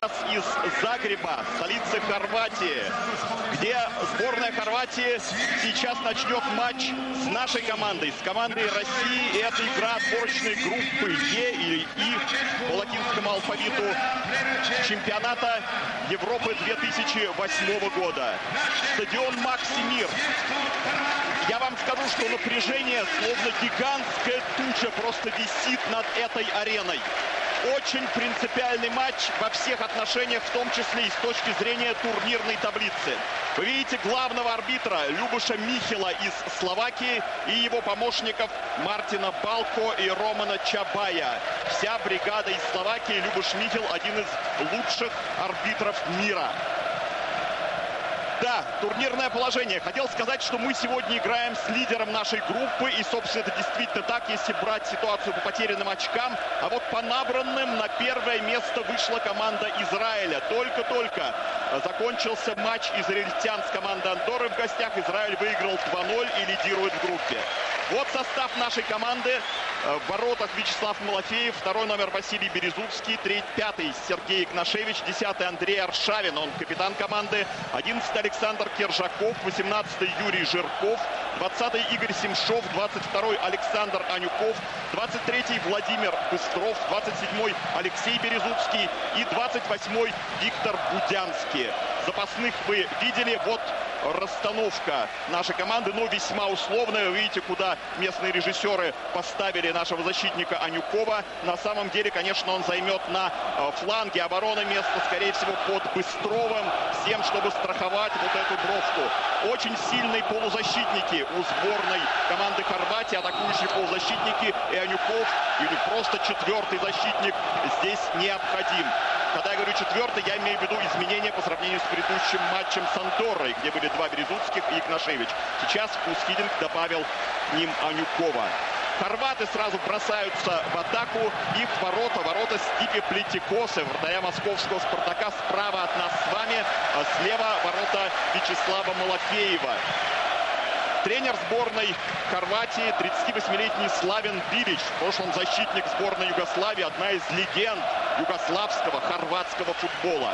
вас из Загреба, столицы Хорватии, где сборная Хорватии сейчас начнет матч с нашей командой, с командой России. И это игра отборочной группы Е или И по латинскому алфавиту чемпионата Европы 2008 года. Стадион Максимир. Я вам скажу, что напряжение, словно гигантская туча, просто висит над этой ареной очень принципиальный матч во всех отношениях, в том числе и с точки зрения турнирной таблицы. Вы видите главного арбитра Любуша Михила из Словакии и его помощников Мартина Балко и Романа Чабая. Вся бригада из Словакии, Любуш Михил, один из лучших арбитров мира. Да, турнирное положение. Хотел сказать, что мы сегодня играем с лидером нашей группы. И, собственно, это действительно так, если брать ситуацию по потерянным очкам. А вот по набранным на первое место вышла команда Израиля. Только-только закончился матч израильтян с командой Андоры в гостях. Израиль выиграл 2-0 и лидирует в группе. Вот состав нашей команды. Э, в воротах Вячеслав Малафеев, второй номер Василий Березуцкий, третий, пятый Сергей Игнашевич, десятый Андрей Аршавин, он капитан команды, одиннадцатый Александр Кержаков, восемнадцатый Юрий Жирков, двадцатый Игорь Семшов, двадцать второй Александр Анюков, двадцать третий Владимир Быстров, двадцать седьмой Алексей Березуцкий и двадцать восьмой Виктор Будянский. Запасных вы видели, вот расстановка нашей команды, но весьма условная. Вы видите, куда местные режиссеры поставили нашего защитника Анюкова. На самом деле, конечно, он займет на э, фланге обороны место, скорее всего, под Быстровым, с тем, чтобы страховать вот эту бровку. Очень сильные полузащитники у сборной команды Хорватии, атакующие полузащитники, и Анюков, или просто четвертый защитник здесь необходим. Когда я говорю четвертый, я имею в виду изменения по сравнению с предыдущим матчем с Андоррой, где были два Березутских и Игнашевич. Сейчас Кускидинг добавил к ним Анюкова. Хорваты сразу бросаются в атаку. Их ворота, ворота Стипи Плетикосы, вратаря московского «Спартака» справа от нас с вами. А слева ворота Вячеслава Малафеева. Тренер сборной Хорватии 38-летний Славин Билич. В прошлом защитник сборной Югославии. Одна из легенд югославского, хорватского футбола.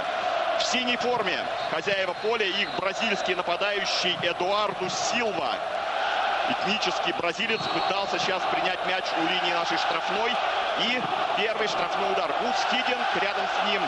В синей форме хозяева поля их бразильский нападающий Эдуарду Силва. Этнический бразилец пытался сейчас принять мяч у линии нашей штрафной. И первый штрафной удар. Гус Хидинг, рядом с ним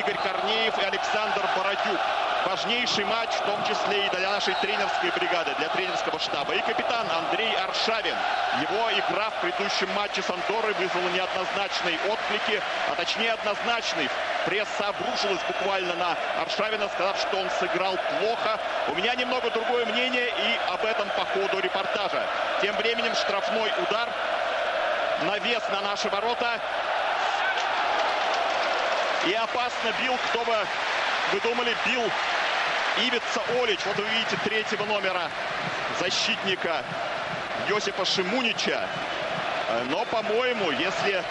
Игорь Корнеев и Александр Бородюк важнейший матч, в том числе и для нашей тренерской бригады, для тренерского штаба. И капитан Андрей Аршавин. Его игра в предыдущем матче с Андорой вызвала неоднозначные отклики, а точнее однозначный. Пресса обрушилась буквально на Аршавина, сказав, что он сыграл плохо. У меня немного другое мнение и об этом по ходу репортажа. Тем временем штрафной удар. Навес на наши ворота. И опасно бил, кто бы вы думали, бил Ивица Олич. Вот вы видите третьего номера защитника Йосипа Шимунича. Э, но, по-моему, если... Э,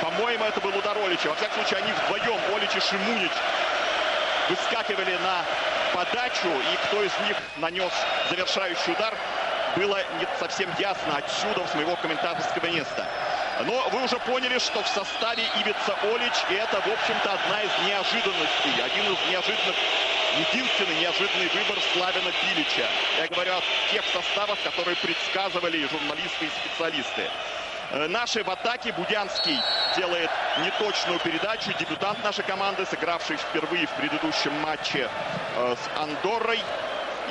по-моему, это был удар Олича. Во всяком случае, они вдвоем, Олич и Шимунич, выскакивали на подачу. И кто из них нанес завершающий удар, было не совсем ясно отсюда, с моего комментаторского места. Но вы уже поняли, что в составе Ивица Олич, и это, в общем-то, одна из неожиданностей. Один из неожиданных, единственный неожиданный выбор Славина Пилича. Я говорю о тех составах, которые предсказывали журналисты и специалисты. Э, наши в атаке Будянский делает неточную передачу. Дебютант нашей команды, сыгравший впервые в предыдущем матче э, с Андоррой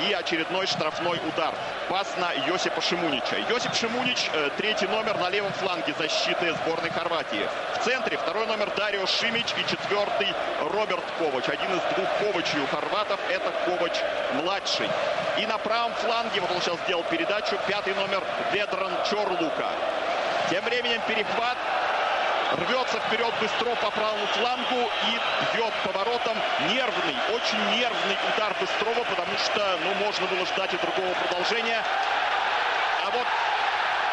и очередной штрафной удар. Пас на Йосипа Шимунича. Йосип Шимунич, э, третий номер на левом фланге защиты сборной Хорватии. В центре второй номер Дарио Шимич и четвертый Роберт Ковач. Один из двух Ковачей у хорватов. Это Ковач младший. И на правом фланге, вот он сейчас сделал передачу, пятый номер Ведран Чорлука. Тем временем перехват рвется вперед Быстров по правому флангу и бьет поворотом. Нервный, очень нервный удар Быстрова, потому что, ну, можно было ждать и другого продолжения. А вот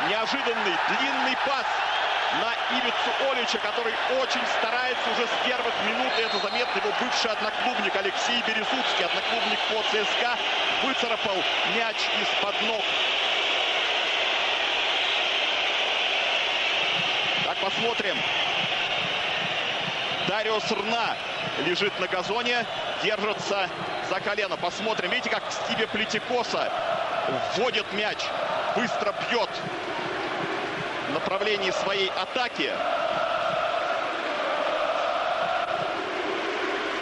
неожиданный длинный пас на Ивицу Олича, который очень старается уже с первых минут, и это заметно, его бывший одноклубник Алексей Березуцкий, одноклубник по ЦСКА, выцарапал мяч из-под ног Посмотрим. Дарио Срна лежит на газоне, держится за колено. Посмотрим. Видите, как Стиве Плетикоса вводит мяч, быстро бьет в направлении своей атаки.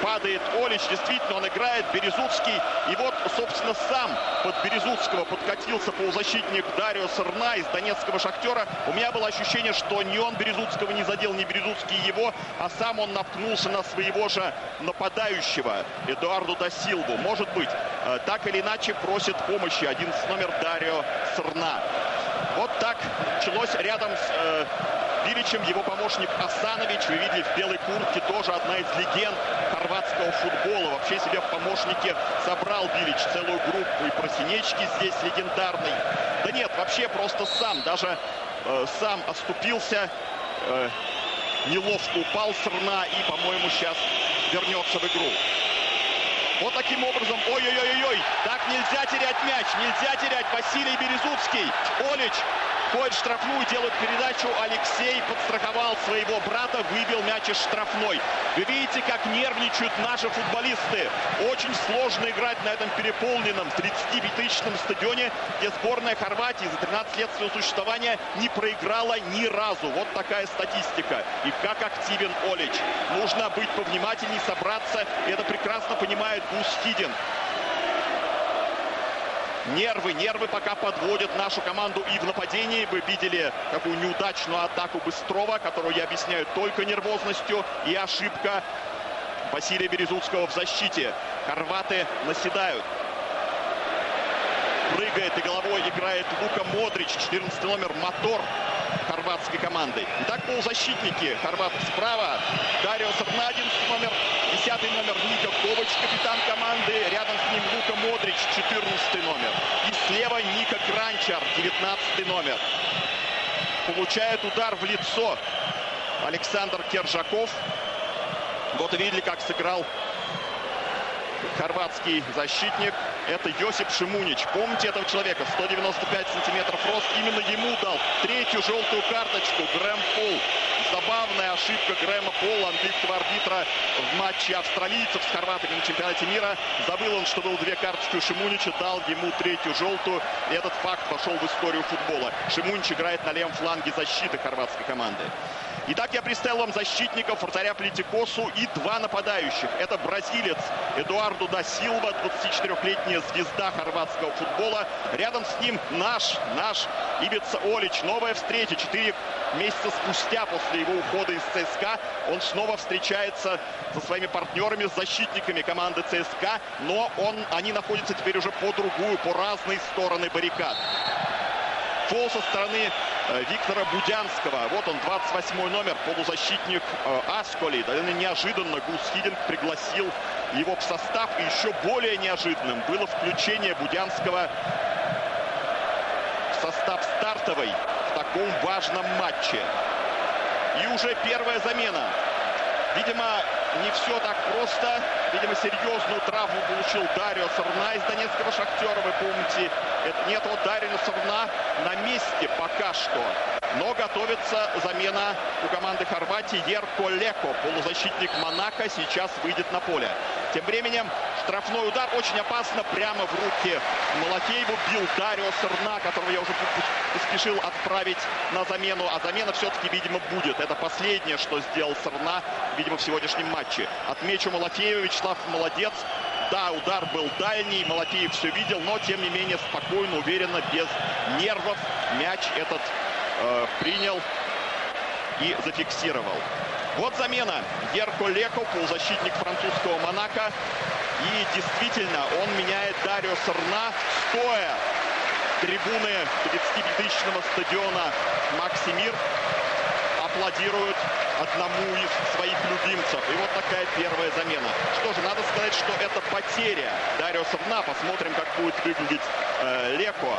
Падает Олич. Действительно, он играет. Березутский. И вот, собственно, сам под Березутского подкатился полузащитник Дарио Сырна из донецкого «Шахтера». У меня было ощущение, что ни он Березутского не задел, ни Березутский его, а сам он наткнулся на своего же нападающего Эдуарду Досилву. Может быть, э, так или иначе просит помощи 11 номер Дарио Сырна. Вот так началось рядом с э, Биличем его помощник Асанович. Вы видели в белой куртке тоже одна из легенд хорватского футбола. Вообще себе в помощнике собрал Билич целую группу. И Просинечки здесь легендарный. Да нет, вообще просто сам. Даже э, сам оступился. Э, неловко упал с рна и, по-моему, сейчас вернется в игру. Вот таким образом, ой-ой-ой-ой, так нельзя терять мяч, нельзя терять. Василий Березуцкий, Олич Ходит штрафную, делает передачу. Алексей подстраховал своего брата, выбил мяч из штрафной. Вы видите, как нервничают наши футболисты. Очень сложно играть на этом переполненном 35-тысячном стадионе, где сборная Хорватии за 13 лет своего существования не проиграла ни разу. Вот такая статистика. И как активен Олич. Нужно быть повнимательней, собраться. Это прекрасно понимает Гус Хидин. Нервы, нервы пока подводят нашу команду и в нападении. Вы видели такую неудачную атаку Быстрова, которую я объясняю только нервозностью и ошибка Василия Березутского в защите. Хорваты наседают. Прыгает и головой играет Лука Модрич, 14 номер, мотор хорватской команды. Итак, полузащитники хорватов справа. Дарио Сапна, 11 номер, 10 номер Ника Ковач, капитан команды. Рядом с ним Лука Модрич, 14 номер. И слева Ника Кранчар, 19 номер. Получает удар в лицо Александр Кержаков. Вот видели, как сыграл хорватский защитник. Это Йосип Шимунич. Помните этого человека? 195 сантиметров рост. Именно ему дал третью желтую карточку Грэм Пол. Забавная ошибка Грэма Пола, английского арбитра в матче австралийцев с хорватами на чемпионате мира. Забыл он, что был две карточки у Шимунича, дал ему третью желтую. И этот факт вошел в историю футбола. Шимунич играет на левом фланге защиты хорватской команды. Итак, я представил вам защитников вратаря Плетикосу и два нападающих. Это бразилец Эдуарду да Силва, 24-летняя звезда хорватского футбола. Рядом с ним наш, наш Ибица Олич. Новая встреча. Четыре месяца спустя после его ухода из ЦСКА он снова встречается со своими партнерами, защитниками команды ЦСКА. Но он, они находятся теперь уже по другую, по разные стороны баррикад. Фол со стороны Виктора Будянского. Вот он, 28 номер, полузащитник э, Асколи. Довольно неожиданно Гус Хидинг пригласил его в состав. И еще более неожиданным было включение Будянского в состав стартовой в таком важном матче. И уже первая замена. Видимо, не все так просто. Видимо, серьезную травму получил Дарио Сорна из донецкого «Шахтера». Вы помните, это нет вот Дарио Сорна на месте пока что. Но готовится замена у команды Хорватии Ерко Леко. Полузащитник Монако сейчас выйдет на поле. Тем временем штрафной удар очень опасно прямо в руки Малафееву бил Дарио Сырна, которого я уже спешил отправить на замену. А замена все-таки, видимо, будет. Это последнее, что сделал Сырна, видимо, в сегодняшнем матче. Отмечу Малафеева. Вячеслав молодец. Да, удар был дальний, Малафеев все видел, но, тем не менее, спокойно, уверенно, без нервов мяч этот э, принял и зафиксировал. Вот замена. Ерко Леко, полузащитник французского Монако. И действительно, он меняет Дарио Сарна стоя. Трибуны 35-тысячного стадиона Максимир аплодируют одному из своих любимцев. И вот такая первая замена. Что же, надо сказать, что это потеря Дарио Сарна. Посмотрим, как будет выглядеть э, Леко.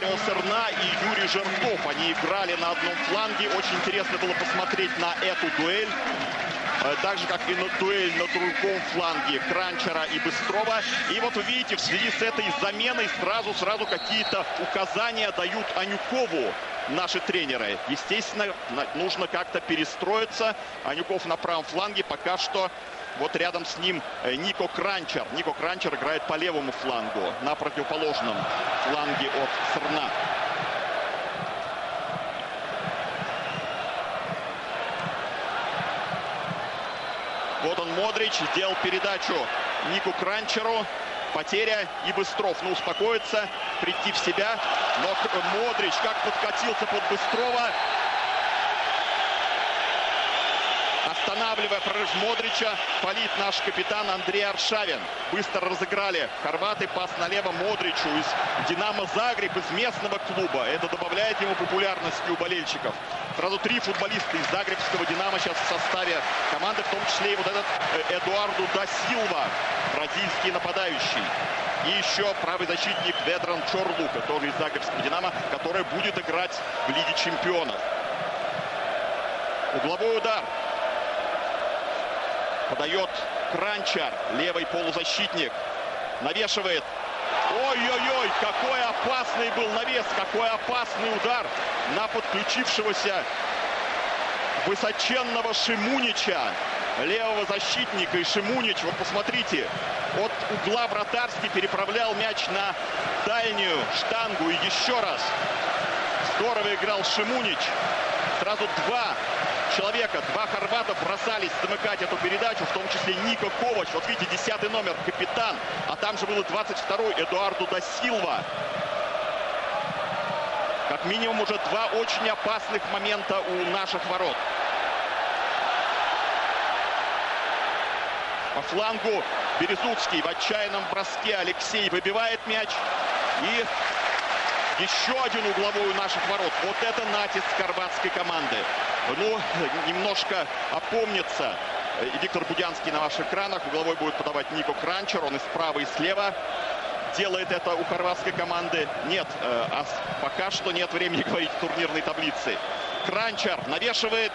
Дарио Серна и Юрий Жерков. Они играли на одном фланге. Очень интересно было посмотреть на эту дуэль. Э, так же, как и на дуэль на другом фланге Кранчера и Быстрова. И вот вы видите, в связи с этой заменой сразу-сразу какие-то указания дают Анюкову наши тренеры. Естественно, нужно как-то перестроиться. Анюков на правом фланге пока что вот рядом с ним э, Нико Кранчер. Нико Кранчер играет по левому флангу, на противоположном фланге от Срна. Вот он, Модрич, сделал передачу Нику Кранчеру. Потеря и Быстров. Ну, успокоиться, прийти в себя. Но Модрич как подкатился под Быстрова. Останавливая прорыв Модрича, палит наш капитан Андрей Аршавин. Быстро разыграли хорваты, пас налево Модричу из Динамо Загреб, из местного клуба. Это добавляет ему популярности у болельщиков. Сразу три футболиста из Загребского Динамо сейчас в составе команды, в том числе и вот этот э, Эдуарду да Силва, бразильский нападающий. И еще правый защитник Ведран Чорлука, тоже из Загребского Динамо, который будет играть в Лиге Чемпионов. Угловой удар Подает Кранчар, левый полузащитник. Навешивает. Ой-ой-ой, какой опасный был навес, какой опасный удар на подключившегося высоченного Шимунича, левого защитника. И Шимунич, вот посмотрите, от угла вратарский переправлял мяч на дальнюю штангу. И еще раз здорово играл Шимунич. Сразу два человека. Два хорвата бросались замыкать эту передачу, в том числе Ника Ковач. Вот видите, десятый номер, капитан. А там же был и 22-й Эдуарду да Силва. Как минимум уже два очень опасных момента у наших ворот. По флангу Березуцкий в отчаянном броске. Алексей выбивает мяч. И еще один угловой у наших ворот. Вот это натиск хорватской команды ну, немножко опомнится. И Виктор Будянский на ваших экранах. Угловой будет подавать Нико Кранчер. Он и справа, и слева делает это у хорватской команды. Нет, э, а пока что нет времени говорить турнирной таблице. Кранчер навешивает.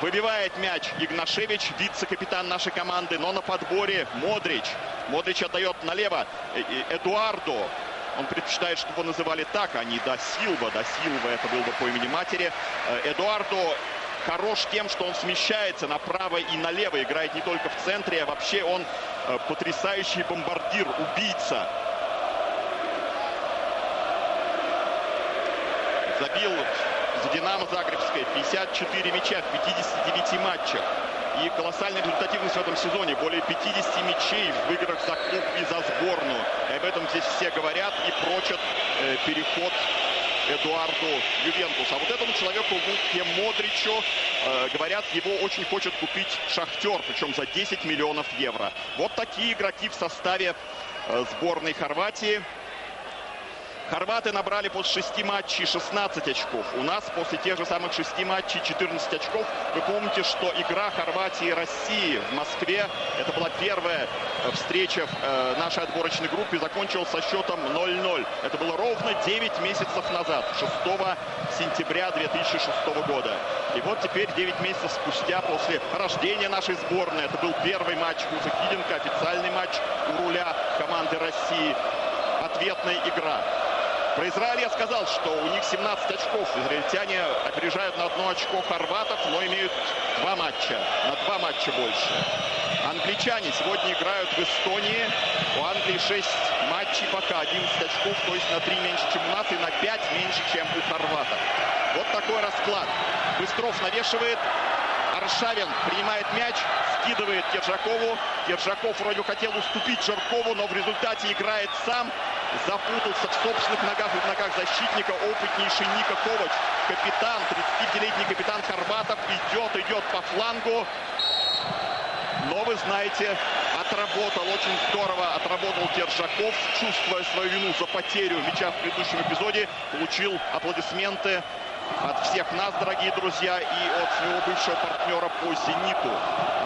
Выбивает мяч Игнашевич, вице-капитан нашей команды, но на подборе Модрич. Модрич отдает налево э, Эдуарду. Он предпочитает, чтобы его называли так, а не Да Силва. Да Силва это был бы по имени матери. Э, Эдуардо хорош тем, что он смещается направо и налево, играет не только в центре, а вообще он э, потрясающий бомбардир, убийца. Забил за Динамо Загребское 54 мяча в 59 матчах и колоссальная результативность в этом сезоне. Более 50 мячей в играх за клуб и за сборную. И об этом здесь все говорят и прочат э, переход Эдуарду Ювентус. А вот этому человеку, Луке Модричу, э, говорят, его очень хочет купить Шахтер, причем за 10 миллионов евро. Вот такие игроки в составе э, сборной Хорватии. Хорваты набрали после шести матчей 16 очков. У нас после тех же самых шести матчей 14 очков. Вы помните, что игра Хорватии и России в Москве, это была первая э, встреча в э, нашей отборочной группе, закончилась со счетом 0-0. Это было ровно 9 месяцев назад, 6 сентября 2006 года. И вот теперь 9 месяцев спустя, после рождения нашей сборной, это был первый матч Куза Хиденко, официальный матч у руля команды России. Ответная игра. Про Израиль я сказал, что у них 17 очков. Израильтяне опережают на одно очко хорватов, но имеют два матча. На два матча больше. Англичане сегодня играют в Эстонии. У Англии 6 матчей пока, 11 очков, то есть на 3 меньше, чем у нас, и на 5 меньше, чем у хорватов. Вот такой расклад. Быстров навешивает. Аршавин принимает мяч, скидывает Киржакову. Киржаков вроде хотел уступить Жаркову, но в результате играет сам запутался в собственных ногах и в ногах защитника опытнейший Ника Ковач. Капитан, 35-летний капитан Хорватов идет, идет по флангу. Но вы знаете, отработал очень здорово, отработал Кержаков, чувствуя свою вину за потерю мяча в предыдущем эпизоде. Получил аплодисменты от всех нас, дорогие друзья, и от своего бывшего партнера по «Зениту»,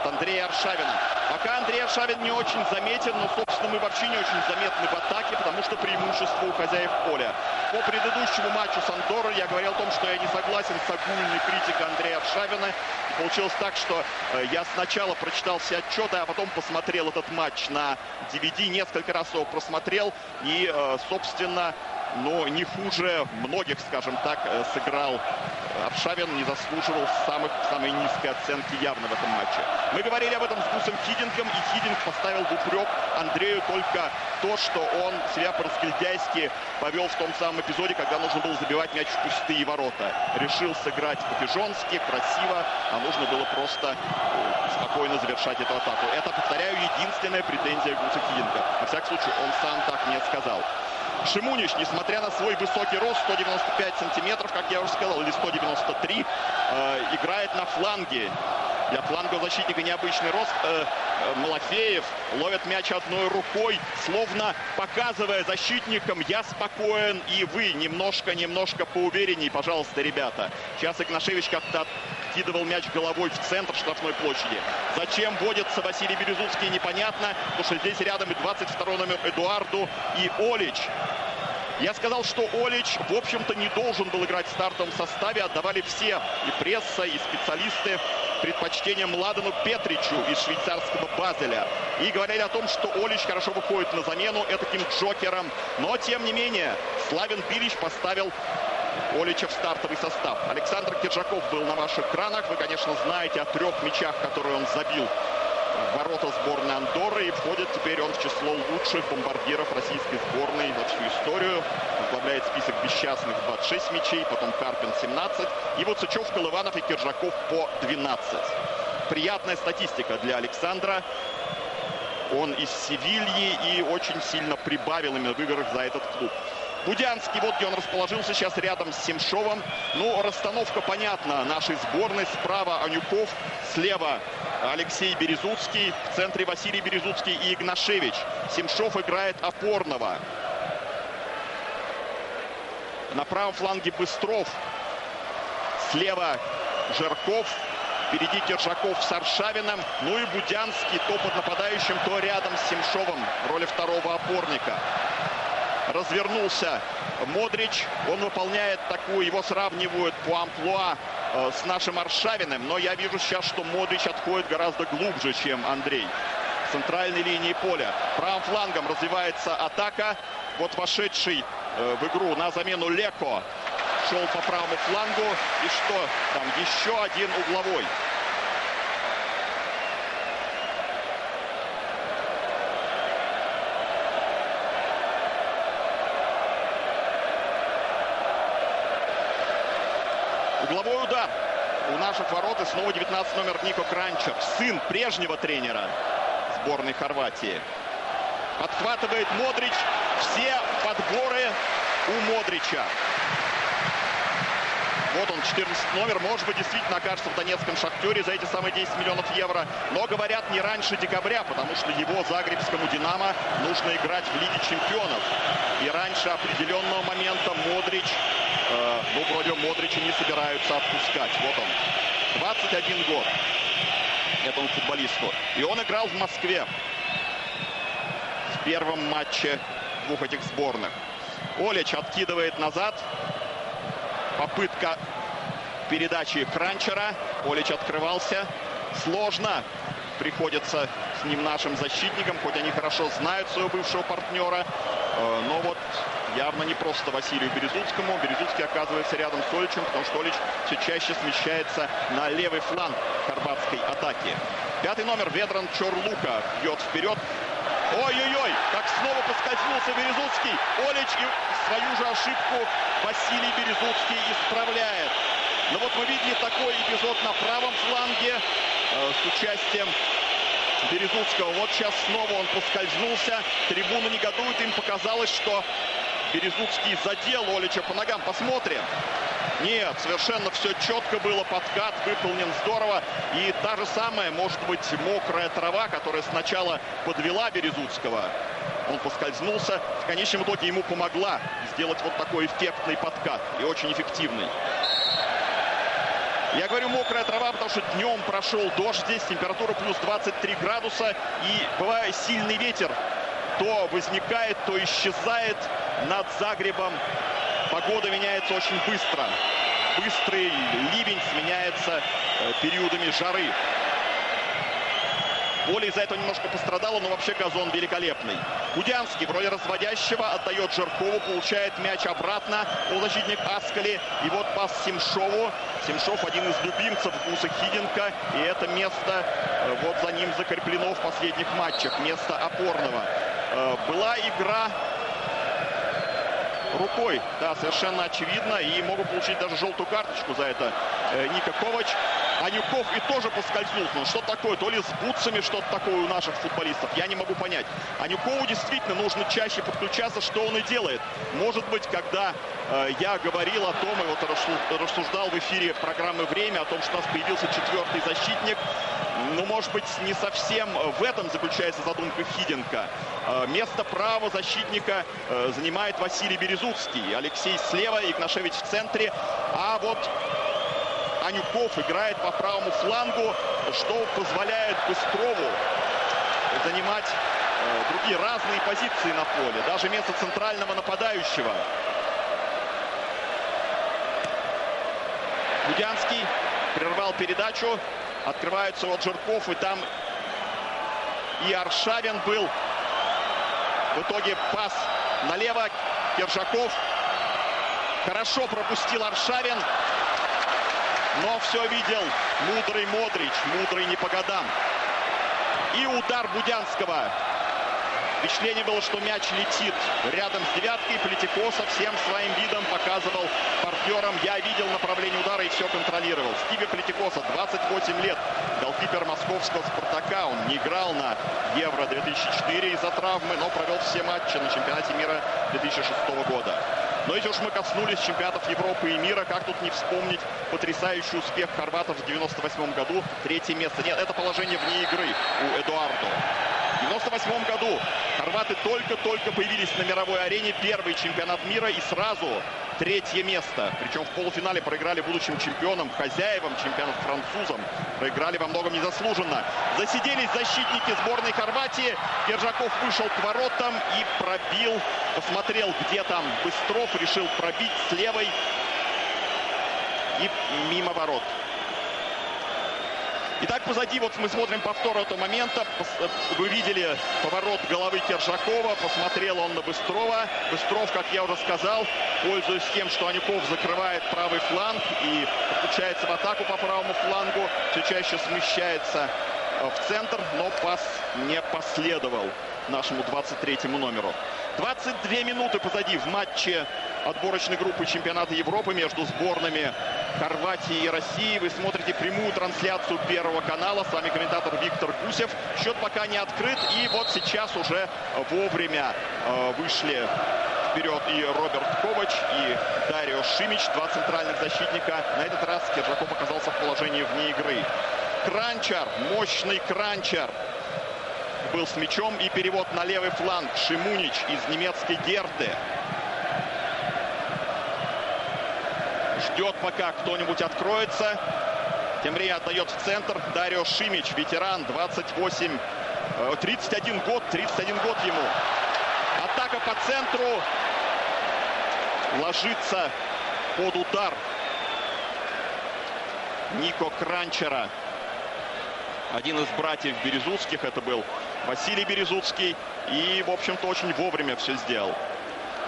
от Андрея Аршавина. Пока Андрей Аршавин не очень заметен, но, собственно, мы вообще не очень заметны в атаке, потому что преимущество у хозяев поля. По предыдущему матчу с Андорой я говорил о том, что я не согласен с огульной критикой Андрея Аршавина. И получилось так, что э, я сначала прочитал все отчеты, а потом посмотрел этот матч на DVD, несколько раз его просмотрел. И, э, собственно, но не хуже многих, скажем так, э, сыграл Аршавин, не заслуживал самых, самой низкой оценки явно в этом матче. Мы говорили об этом с Гусом Хидингом, и Хидинг поставил в упрек Андрею только то, что он себя по-разгильдяйски повел в том самом эпизоде, когда нужно было забивать мяч в пустые ворота. Решил сыграть по-пижонски, красиво, а нужно было просто э, спокойно завершать эту атаку. Это, повторяю, единственная претензия Гуса Хидинга. Во всяком случае, он сам так не сказал. Шимунич, несмотря на свой высокий рост, 195 сантиметров, как я уже сказал, или 193, э, играет на фланге. Для флангового защитника необычный рост. Э, э, Малафеев ловит мяч одной рукой, словно показывая защитникам, я спокоен, и вы немножко-немножко поуверенней, пожалуйста, ребята. Сейчас Игнашевич как-то откидывал мяч головой в центр штрафной площади. Зачем водится Василий Березуцкий, непонятно, потому что здесь рядом и 22 номер Эдуарду и Олич. Я сказал, что Олич, в общем-то, не должен был играть в стартовом составе. Отдавали все, и пресса, и специалисты, предпочтение Младену Петричу из швейцарского Базеля. И говорили о том, что Олич хорошо выходит на замену этаким джокером. Но, тем не менее, Славин Билич поставил Олича в стартовый состав. Александр Киржаков был на ваших экранах. Вы, конечно, знаете о трех мячах, которые он забил ворота сборной Андоры. И входит теперь он в число лучших бомбардиров российской сборной во всю историю. Возглавляет список бесчастных 26 мячей, потом Карпин 17. И вот Сычев, Колыванов и Киржаков по 12. Приятная статистика для Александра. Он из Севильи и очень сильно прибавил именно в играх за этот клуб. Будянский, вот где он расположился сейчас рядом с Семшовым. Ну, расстановка понятна нашей сборной. Справа Анюков, слева Алексей Березуцкий, в центре Василий Березуцкий и Игнашевич. Семшов играет опорного. На правом фланге Быстров. Слева Жирков. Впереди Киржаков с Аршавиным. Ну и Будянский то под нападающим, то рядом с Семшовым в роли второго опорника развернулся Модрич. Он выполняет такую, его сравнивают по амплуа э, с нашим Аршавиным. Но я вижу сейчас, что Модрич отходит гораздо глубже, чем Андрей. Центральной линии поля. Правым флангом развивается атака. Вот вошедший э, в игру на замену Леко шел по правому флангу. И что там? Еще один. Угловой у наших ворот. И снова 19 номер Нико Кранчер. Сын прежнего тренера сборной Хорватии. Подхватывает Модрич. Все подборы у Модрича. Вот он, 14 номер. Может быть, действительно окажется в Донецком шахтере за эти самые 10 миллионов евро. Но говорят не раньше декабря, потому что его загребскому «Динамо» нужно играть в Лиге чемпионов. И раньше определенного момента Модрич, э, ну, вроде Модрича не собираются отпускать. Вот он, 21 год этому футболисту. И он играл в Москве в первом матче двух этих сборных. Олич откидывает назад. Попытка передачи Кранчера. Олич открывался. Сложно приходится с ним нашим защитникам, хоть они хорошо знают своего бывшего партнера. Э, но вот явно не просто Василию Березуцкому. Березуцкий оказывается рядом с Оличем, потому что Олич все чаще смещается на левый фланг хорватской атаки. Пятый номер Ведран Чорлука бьет вперед. Ой-ой-ой, как снова поскользнулся Березуцкий. Олич и свою же ошибку Василий Березуцкий исправляет. Но вот мы видели такой эпизод на правом фланге э, с участием Березуцкого. Вот сейчас снова он поскользнулся. Трибуна негодует. Им показалось, что Березуцкий задел Олича по ногам. Посмотрим. Нет, совершенно все четко было. Подкат выполнен здорово. И та же самая, может быть, мокрая трава, которая сначала подвела Березуцкого. Он поскользнулся. В конечном итоге ему помогла сделать вот такой эффектный подкат. И очень эффективный. Я говорю мокрая трава, потому что днем прошел дождь здесь, температура плюс 23 градуса. И бывает сильный ветер, то возникает, то исчезает над Загребом. Погода меняется очень быстро. Быстрый ливень сменяется э, периодами жары. Поле из-за этого немножко пострадало, но вообще газон великолепный. Гудянский в роли разводящего отдает Жиркову, получает мяч обратно. Полузащитник Аскали. И вот пас Семшову. Семшов один из любимцев Гуса Хиденко. И это место э, вот за ним закреплено в последних матчах. Место опорного. Э, была игра рукой, да, совершенно очевидно. И могут получить даже желтую карточку за это э, Ника Ковач. Анюков и тоже поскользнулся. Ну, что такое? То ли с бутсами что-то такое у наших футболистов. Я не могу понять. Анюкову действительно нужно чаще подключаться, что он и делает. Может быть, когда э, я говорил о том, и вот рассуждал в эфире программы «Время» о том, что у нас появился четвертый защитник, ну, может быть, не совсем в этом заключается задумка Хиденко. Э, место правого защитника э, занимает Василий Березуцкий. Алексей слева, Игнашевич в центре. А вот Анюков играет по правому флангу, что позволяет Быстрову занимать э, другие разные позиции на поле. Даже место центрального нападающего. Гудянский прервал передачу. Открываются вот Жирков, и там и Аршавин был. В итоге пас налево. Киржаков хорошо пропустил Аршавин. Но все видел мудрый Модрич, мудрый не по годам. И удар Будянского. Впечатление было, что мяч летит рядом с девяткой. Плетикосов всем своим видом показывал партнерам. Я видел направление удара и все контролировал. Стиве Плетикоса, 28 лет. Голкипер московского «Спартака». Он не играл на Евро-2004 из-за травмы, но провел все матчи на чемпионате мира 2006 года. Но если уж мы коснулись чемпионатов Европы и мира, как тут не вспомнить потрясающий успех хорватов в 98 году. Третье место. Нет, это положение вне игры у Эдуардо. В 98 году хорваты только-только появились на мировой арене. Первый чемпионат мира и сразу третье место. Причем в полуфинале проиграли будущим чемпионам, хозяевам, чемпионат французам. Проиграли во многом незаслуженно. Засиделись защитники сборной Хорватии. Кержаков вышел к воротам и пробил. Посмотрел, где там Быстров. Решил пробить с левой. И мимо ворот. Итак, позади вот мы смотрим повтор этого момента. Э, вы видели поворот головы Кержакова. Посмотрел он на Быстрова. Быстров, как я уже сказал, пользуясь тем, что Анюков закрывает правый фланг и подключается в атаку по правому флангу, все чаще смещается э, в центр, но пас не последовал нашему 23-му номеру. 22 минуты позади в матче отборочной группы чемпионата Европы между сборными Хорватии и России. Вы смотрите прямую трансляцию Первого канала. С вами комментатор Виктор Гусев. Счет пока не открыт. И вот сейчас уже вовремя э, вышли вперед и Роберт Ковач, и Дарио Шимич, два центральных защитника. На этот раз Киржаков оказался в положении вне игры. Кранчар, мощный Кранчар был с мячом. И перевод на левый фланг. Шимунич из немецкой Герты. Ждет, пока кто-нибудь откроется. Тем временем отдает в центр Дарио Шимич, ветеран, 28, 31 э, год, 31 год ему. Атака по центру. Ложится под удар Нико Кранчера. Один из братьев Березутских это был Василий Березутский. И, в общем-то, очень вовремя все сделал.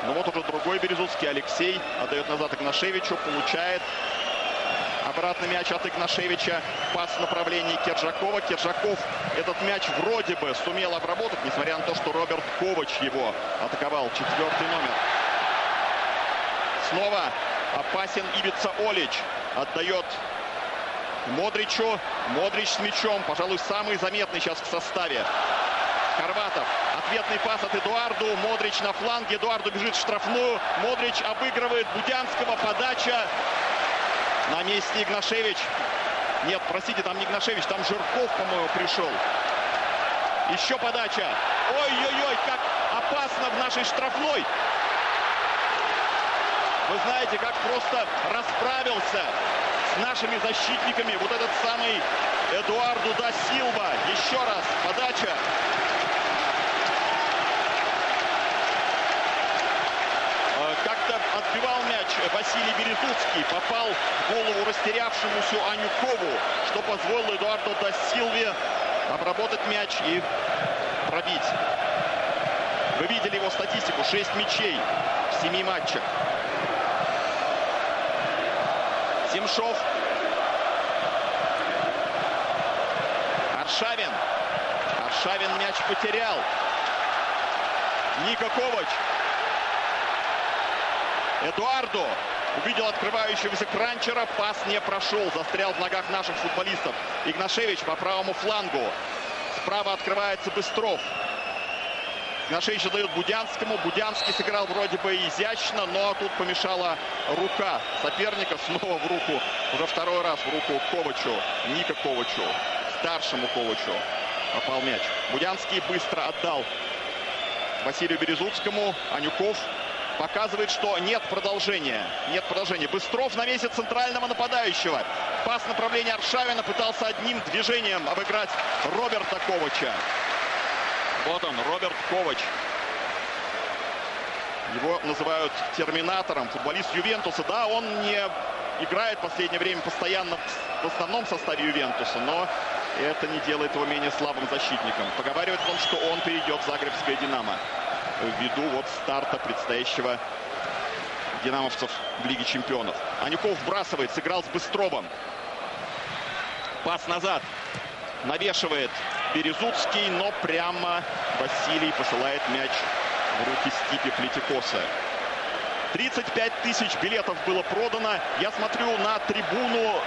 Но вот уже другой Березутский, Алексей, отдает назад Игнашевичу, получает обратный мяч от Игнашевича. Пас в направлении Кержакова. Кержаков этот мяч вроде бы сумел обработать, несмотря на то, что Роберт Ковач его атаковал. Четвертый номер. Снова опасен Ибица Олич. Отдает Модричу. Модрич с мячом. Пожалуй, самый заметный сейчас в составе. Хорватов. Ответный пас от Эдуарду. Модрич на фланге. Эдуарду бежит в штрафную. Модрич обыгрывает Будянского. Подача. На месте Игнашевич. Нет, простите, там не Игнашевич, там Жирков, по-моему, пришел. Еще подача. Ой-ой-ой, как опасно в нашей штрафной. Вы знаете, как просто расправился с нашими защитниками вот этот самый Эдуарду да Силва. Еще раз подача. Э, как-то отбивал мяч Василий Березуцкий. Попал в голову растерявшемуся Анюкову, что позволило Эдуарду да Силве обработать мяч и пробить. Вы видели его статистику. 6 мячей в 7 матчах. Семшов. Аршавин. Аршавин мяч потерял. Ника Ковач. Эдуардо увидел открывающегося Кранчера. Пас не прошел. Застрял в ногах наших футболистов. Игнашевич по правому флангу. Справа открывается Быстров. Игнашевич дает Будянскому. Будянский сыграл вроде бы изящно, но тут помешала рука соперника. Снова в руку, уже второй раз в руку Ковачу, Ника Ковачу, старшему Ковачу попал мяч. Будянский быстро отдал Василию Березуцкому. Анюков показывает, что нет продолжения. Нет продолжения. Быстров на месте центрального нападающего. Пас направления Аршавина пытался одним движением обыграть Роберта Ковача. Вот он, Роберт Ковач. Его называют терминатором, футболист Ювентуса. Да, он не играет в последнее время постоянно в основном составе Ювентуса, но это не делает его менее слабым защитником. Поговаривают о что он перейдет в Загребское «Динамо» ввиду вот старта предстоящего динамовцев в Лиге чемпионов. Анюков вбрасывает, сыграл с Быстровым. Пас назад. Навешивает Березуцкий, но прямо Василий посылает мяч в руки Стипи Плетикоса. 35 тысяч билетов было продано. Я смотрю на трибуну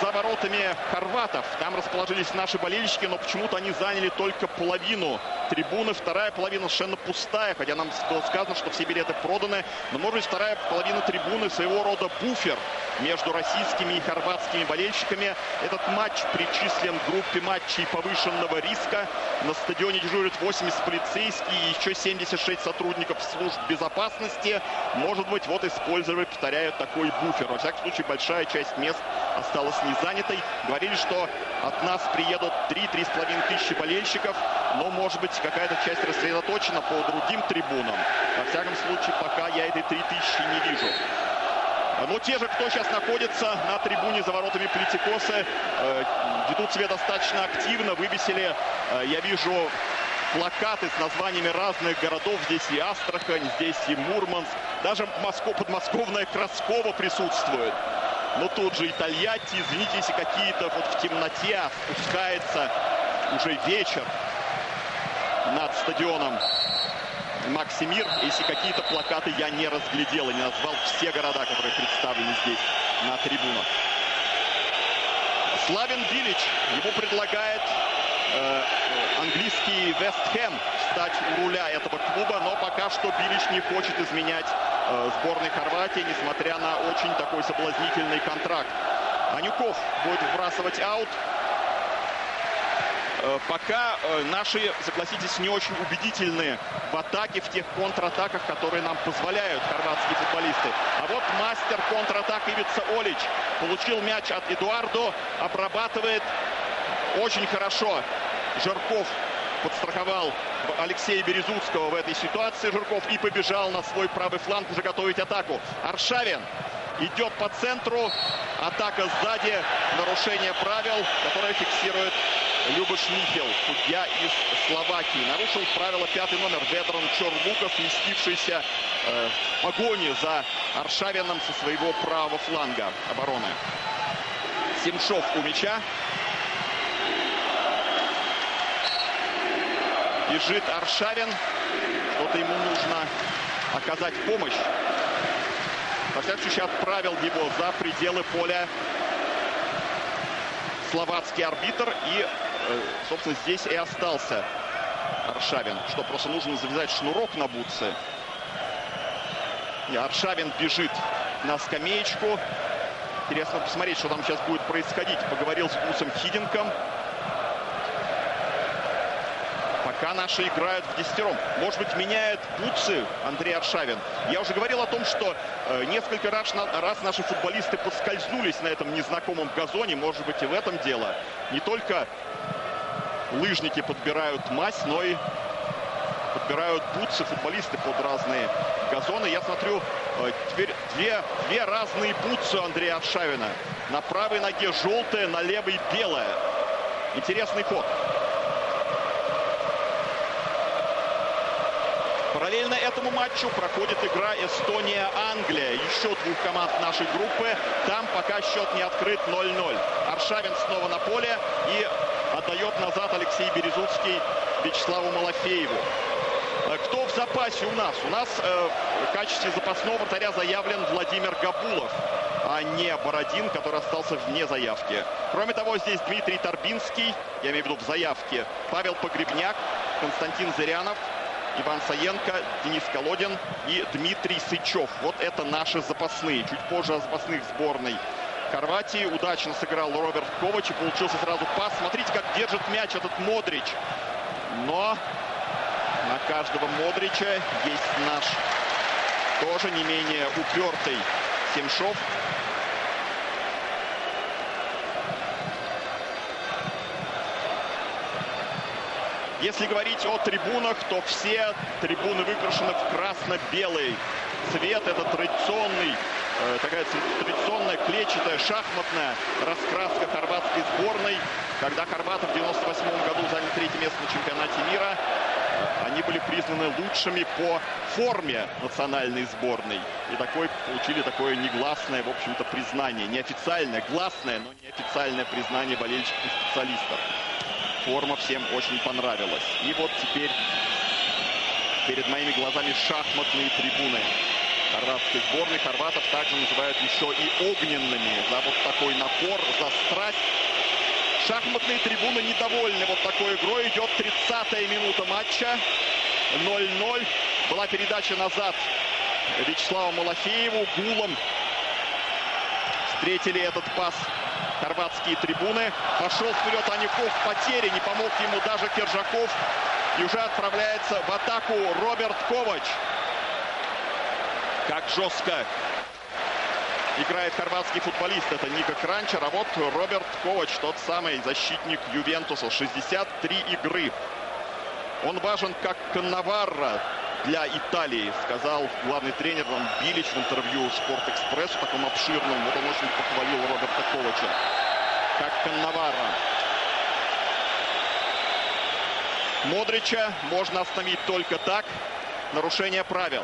за воротами хорватов. Там расположились наши болельщики, но почему-то они заняли только половину трибуны. Вторая половина совершенно пустая, хотя нам было сказано, что все билеты проданы. Но, может быть, вторая половина трибуны своего рода буфер между российскими и хорватскими болельщиками. Этот матч причислен к группе матчей повышенного риска. На стадионе дежурят 80 полицейских и еще 76 сотрудников служб безопасности. Может быть, вот использовали, повторяю, такой буфер. Во всяком случае, большая часть мест осталась не занятой. Говорили, что от нас приедут 3-3,5 тысячи болельщиков, но, может быть, какая-то часть рассредоточена по другим трибунам. Во всяком случае, пока я этой 3 тысячи не вижу. Но те же, кто сейчас находится на трибуне за воротами Плитикоса, э, ведут себя достаточно активно. Вывесили, э, я вижу, плакаты с названиями разных городов. Здесь и Астрахань, здесь и Мурманск. Даже Москва, подмосковная Краскова присутствует. Но тут же и Тольятти, извините, если какие-то вот в темноте спускается уже вечер над стадионом Максимир, если какие-то плакаты я не разглядел и не назвал все города, которые представлены здесь на трибунах. Славин Билич, ему предлагает э, английский Вест Хэм стать у руля этого клуба, но пока что Билич не хочет изменять э, сборной Хорватии, несмотря на очень такой соблазнительный контракт. Анюков будет вбрасывать аут. Э, пока э, наши, согласитесь, не очень убедительные в атаке, в тех контратаках, которые нам позволяют хорватские футболисты. А вот мастер контратак Ивица Олич получил мяч от Эдуардо, обрабатывает очень хорошо. Жирков подстраховал Алексея Березуцкого в этой ситуации. Жирков и побежал на свой правый фланг уже готовить атаку. Аршавин идет по центру. Атака сзади. Нарушение правил, которое фиксирует Люба Шмихел, судья из Словакии. Нарушил правило пятый номер Ветрон Чорлуков, сместившийся э, в погоне за Аршавином со своего правого фланга обороны. Семшов у мяча. Бежит Аршавин. Что-то ему нужно оказать помощь. Во всяком случае, отправил его за пределы поля словацкий арбитр. И Э, собственно, здесь и остался Аршавин. Что просто нужно завязать шнурок на бутсы. И Аршавин бежит на скамеечку. Интересно посмотреть, что там сейчас будет происходить. Поговорил с Гусом Хиденком. Пока наши играют в десятером. Может быть, меняет бутсы Андрей Аршавин. Я уже говорил о том, что э, несколько раз, раз наши футболисты поскользнулись на этом незнакомом газоне. Может быть, и в этом дело. Не только лыжники подбирают мазь, но и подбирают бутсы футболисты под разные газоны. Я смотрю, э, теперь две, две разные бутсы Андрея Аршавина. На правой ноге желтая, на левой белая. Интересный ход. Параллельно этому матчу проходит игра Эстония-Англия. Еще двух команд нашей группы. Там пока счет не открыт 0-0. Аршавин снова на поле и отдает назад Алексей Березуцкий Вячеславу Малафееву. Э, кто в запасе у нас? У нас э, в качестве запасного вратаря заявлен Владимир Габулов, а не Бородин, который остался вне заявки. Кроме того, здесь Дмитрий Торбинский, я имею в виду в заявке, Павел Погребняк, Константин Зырянов, Иван Саенко, Денис Колодин и Дмитрий Сычев. Вот это наши запасные. Чуть позже о запасных сборной Хорватии. Удачно сыграл Роберт Ковач и получился сразу пас. Смотрите, как держит мяч этот Модрич. Но на каждого Модрича есть наш тоже не менее упертый Семшов. Если говорить о трибунах, то все трибуны выкрашены в красно-белый цвет. Это традиционный, э, такая традиционная клетчатая шахматная раскраска хорватской сборной. Когда хорваты в 98 году заняли третье место на чемпионате мира, они были признаны лучшими по форме национальной сборной. И такой, получили такое негласное, в общем-то, признание. Неофициальное, гласное, но неофициальное признание болельщиков и специалистов форма всем очень понравилась. И вот теперь перед моими глазами шахматные трибуны хорватской сборной. Хорватов также называют еще и огненными за вот такой напор, за страсть. Шахматные трибуны недовольны вот такой игрой. Идет 30-я минута матча. 0-0. Была передача назад Вячеславу Малафееву. Гулом встретили этот пас хорватские трибуны. Пошел вперед Аников, потери, не помог ему даже Киржаков. И уже отправляется в атаку Роберт Ковач. Как жестко играет хорватский футболист. Это Ника Кранчер. А вот Роберт Ковач, тот самый защитник Ювентуса. 63 игры. Он важен как Каннаварра для Италии, сказал главный тренер он Билич в интервью Спорт-Экспрессу, таком обширном. Вот он очень похвалил Роберта Ковача, как Каннавара. Модрича можно остановить только так. Нарушение правил.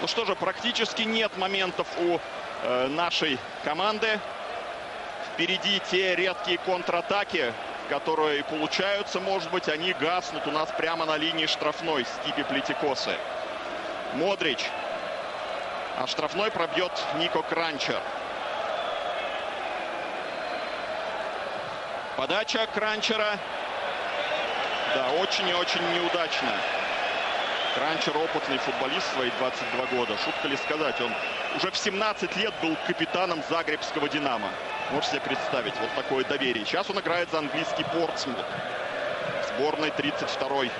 Ну что же, практически нет моментов у э, нашей команды. Впереди те редкие контратаки, которые получаются, может быть, они гаснут у нас прямо на линии штрафной Стипи Плетикосы. Модрич. А штрафной пробьет Нико Кранчер. Подача Кранчера. Да, очень и очень неудачно. Кранчер опытный футболист, свои 22 года. Шутка ли сказать, он уже в 17 лет был капитаном Загребского «Динамо». Можете себе представить вот такое доверие. Сейчас он играет за английский Портсмут. Сборной 32-й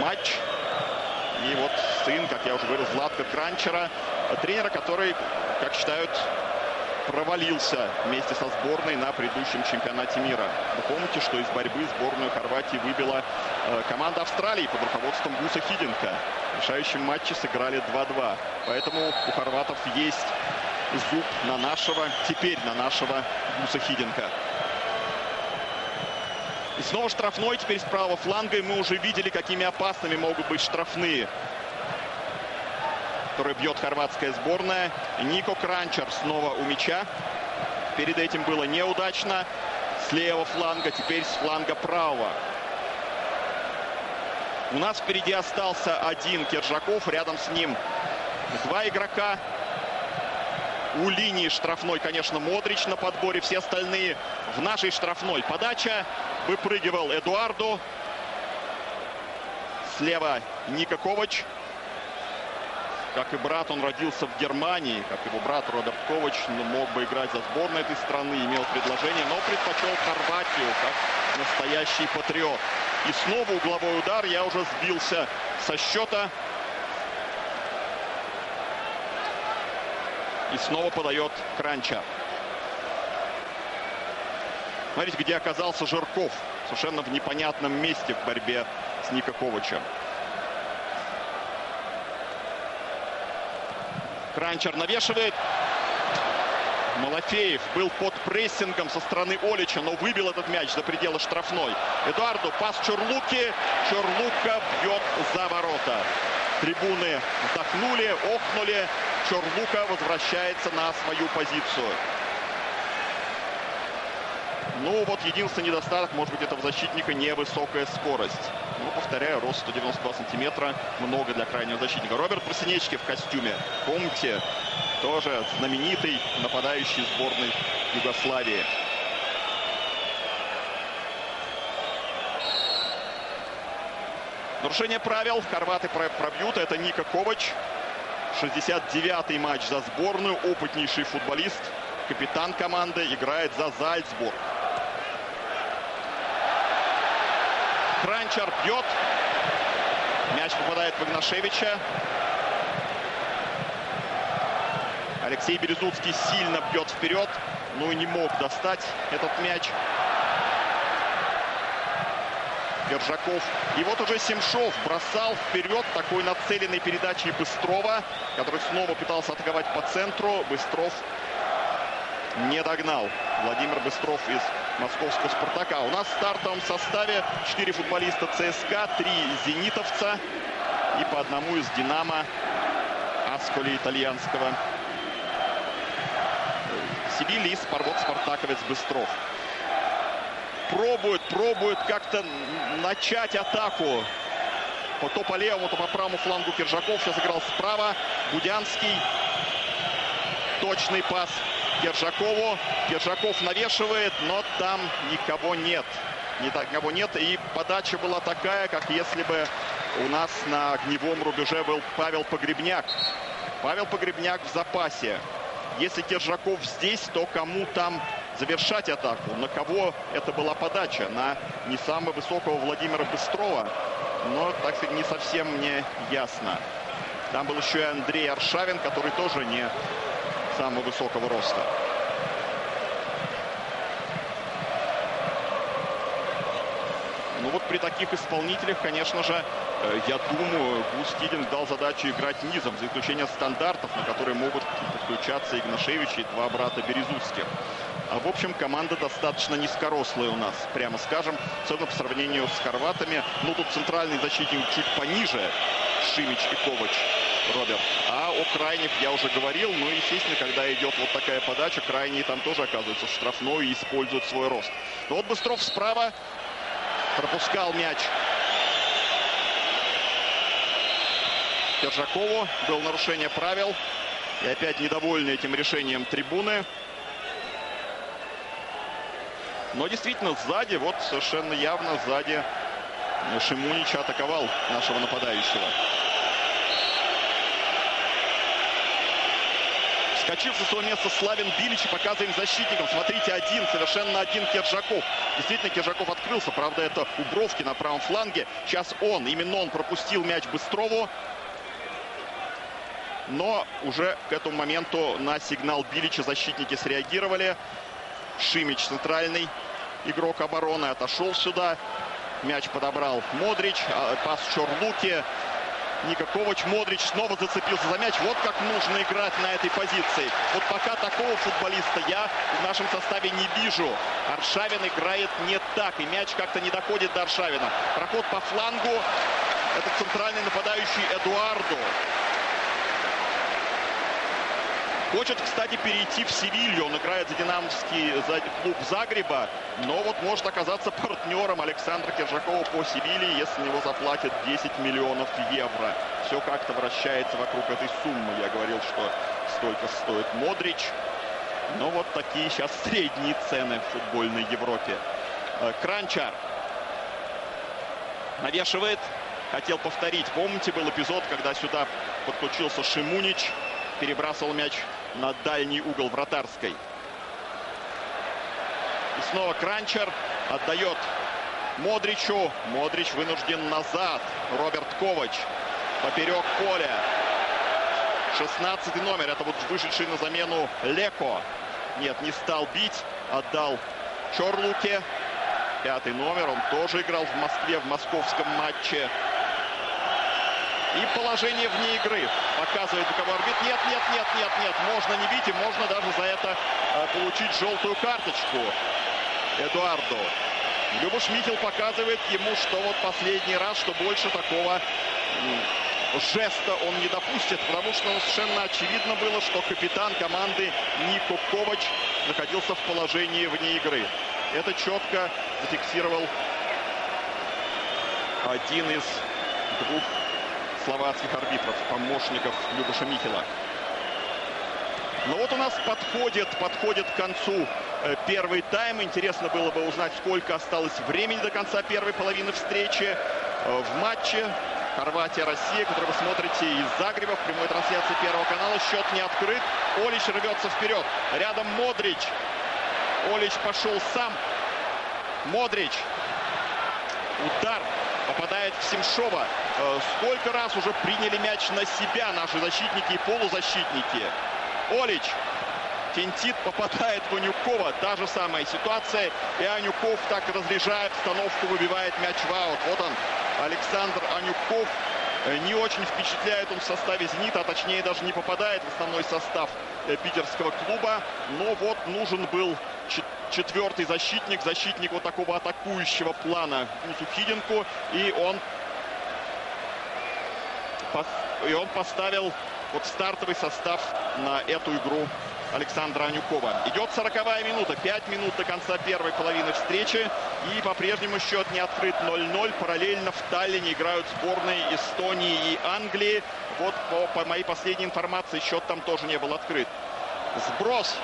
матч. И вот сын, как я уже говорил, Златка Кранчера. Тренера, который, как считают, провалился вместе со сборной на предыдущем чемпионате мира. Вы помните, что из борьбы сборную Хорватии выбила э, команда Австралии под руководством Гуса Хиденко. В решающем матче сыграли 2-2. Поэтому у хорватов есть зуб на нашего, теперь на нашего Гуса Хиденко. И снова штрафной, теперь с правого фланга. И мы уже видели, какими опасными могут быть штрафные, которые бьет хорватская сборная. Нико Кранчер снова у мяча. Перед этим было неудачно. С левого фланга, теперь с фланга правого. У нас впереди остался один Кержаков. Рядом с ним два игрока у линии штрафной, конечно, Модрич на подборе. Все остальные в нашей штрафной. Подача. Выпрыгивал Эдуарду. Слева Ника Ковач. Как и брат, он родился в Германии. Как его брат Роберт Ковач мог бы играть за сборную этой страны, имел предложение, но предпочел Хорватию как настоящий патриот. И снова угловой удар. Я уже сбился со счета. И снова подает Кранча. Смотрите, где оказался Жирков. Совершенно в непонятном месте в борьбе с Ника Ковачем. Кранчер навешивает. Малафеев был под прессингом со стороны Олича, но выбил этот мяч за пределы штрафной. Эдуарду пас Чурлуки. Чурлука бьет за ворота. Трибуны вздохнули, охнули. Чурлука возвращается на свою позицию. Ну, вот единственный недостаток, может быть, этого защитника невысокая скорость. Ну, повторяю, рост 192 сантиметра, много для крайнего защитника. Роберт Просинечки в костюме, помните, тоже знаменитый нападающий сборной Югославии. Нарушение правил. Хорваты пробьют. Это Ника Ковач. 69-й матч за сборную. Опытнейший футболист. Капитан команды. Играет за Зальцбург. Кранчар бьет. Мяч попадает в Игнашевича. Алексей Березуцкий сильно бьет вперед, но и не мог достать этот мяч. Держаков. И вот уже Семшов бросал вперед такой нацеленной передачей Быстрова, который снова пытался атаковать по центру. Быстров не догнал. Владимир Быстров из московского «Спартака». У нас в стартовом составе 4 футболиста ЦСКА, 3 зенитовца и по одному из «Динамо» Асколи итальянского. Сибили и Спарвот Спартаковец Быстров. Пробует, пробует как-то начать атаку. То по левому, то по правому флангу Киржаков. Сейчас играл справа. Будянский. Точный пас Киржакову. Киржаков навешивает, но там никого нет. Никого нет. И подача была такая, как если бы у нас на огневом рубеже был Павел Погребняк. Павел Погребняк в запасе. Если Киржаков здесь, то кому там завершать атаку? На кого это была подача? На не самого высокого Владимира Быстрова. Но, так сказать, не совсем мне ясно. Там был еще и Андрей Аршавин, который тоже не самого высокого роста. Ну вот при таких исполнителях, конечно же, э, я думаю, Густилин дал задачу играть низом, за исключением стандартов, на которые могут подключаться Игнашевич и два брата Березутских. А в общем, команда достаточно низкорослая у нас, прямо скажем, особенно по сравнению с хорватами. Ну, тут центральный защитник чуть пониже, Шимич и Ковач, Роберт. А о крайних я уже говорил, но, естественно, когда идет вот такая подача, крайние там тоже оказываются штрафной и используют свой рост. Но вот Быстров справа, пропускал мяч Держакову. Было нарушение правил. И опять недовольны этим решением трибуны. Но действительно сзади, вот совершенно явно сзади Шимунич атаковал нашего нападающего. Вскочил со своего места Славин Билич и показываем защитникам. Смотрите, один, совершенно один Кержаков. Действительно, Кержаков открылся. Правда, это у на правом фланге. Сейчас он, именно он пропустил мяч Быстрову. Но уже к этому моменту на сигнал Билича защитники среагировали. Шимич центральный игрок обороны отошел сюда. Мяч подобрал Модрич. А, пас Чорлуки. Ника Ковач, Модрич снова зацепился за мяч. Вот как нужно играть на этой позиции. Вот пока такого футболиста я в нашем составе не вижу. Аршавин играет не так. И мяч как-то не доходит до Аршавина. Проход по флангу. Это центральный нападающий Эдуарду. Хочет, кстати, перейти в Севилью. Он играет за динамовский за клуб Загреба. Но вот может оказаться партнером Александра Киржакова по Севилье, если него заплатят 10 миллионов евро. Все как-то вращается вокруг этой суммы. Я говорил, что столько стоит Модрич. Но вот такие сейчас средние цены в футбольной Европе. Э, Кранчар навешивает. Хотел повторить. Помните, был эпизод, когда сюда подключился Шимунич. Перебрасывал мяч на дальний угол вратарской. И снова Кранчер отдает Модричу. Модрич вынужден назад. Роберт Ковач поперек поля. 16 номер. Это вот вышедший на замену Леко. Нет, не стал бить. Отдал Чорлуке. Пятый номер. Он тоже играл в Москве в московском матче. И положение вне игры показывает боковой арбит. Нет, нет, нет, нет, нет. Можно не бить и можно даже за это э, получить желтую карточку Эдуарду. Люба Шмител показывает ему, что вот последний раз, что больше такого жеста он не допустит, потому что совершенно очевидно было, что капитан команды Нико Ковач находился в положении вне игры. Это четко зафиксировал один из двух словацких арбитров, помощников Любаша Михела. Но вот у нас подходит, подходит к концу э, первый тайм. Интересно было бы узнать, сколько осталось времени до конца первой половины встречи э, в матче. Хорватия-Россия, который вы смотрите из Загреба в прямой трансляции Первого канала. Счет не открыт. Олич рвется вперед. Рядом Модрич. Олич пошел сам. Модрич. Удар попадает в Семшова. Э, сколько раз уже приняли мяч на себя наши защитники и полузащитники. Олич. Тентит попадает в Анюкова. Та же самая ситуация. И Анюков так разряжает установку, выбивает мяч в аут. Вот он, Александр Анюков. Э, не очень впечатляет он в составе «Зенита», а точнее даже не попадает в основной состав э, питерского клуба. Но вот нужен был четвертый защитник, защитник вот такого атакующего плана Сухиденко. И он, и он поставил вот стартовый состав на эту игру Александра Анюкова. Идет 40 минута, 5 минут до конца первой половины встречи. И по-прежнему счет не открыт 0-0. Параллельно в Таллине играют сборные Эстонии и Англии. Вот по, по моей последней информации счет там тоже не был открыт. Сброс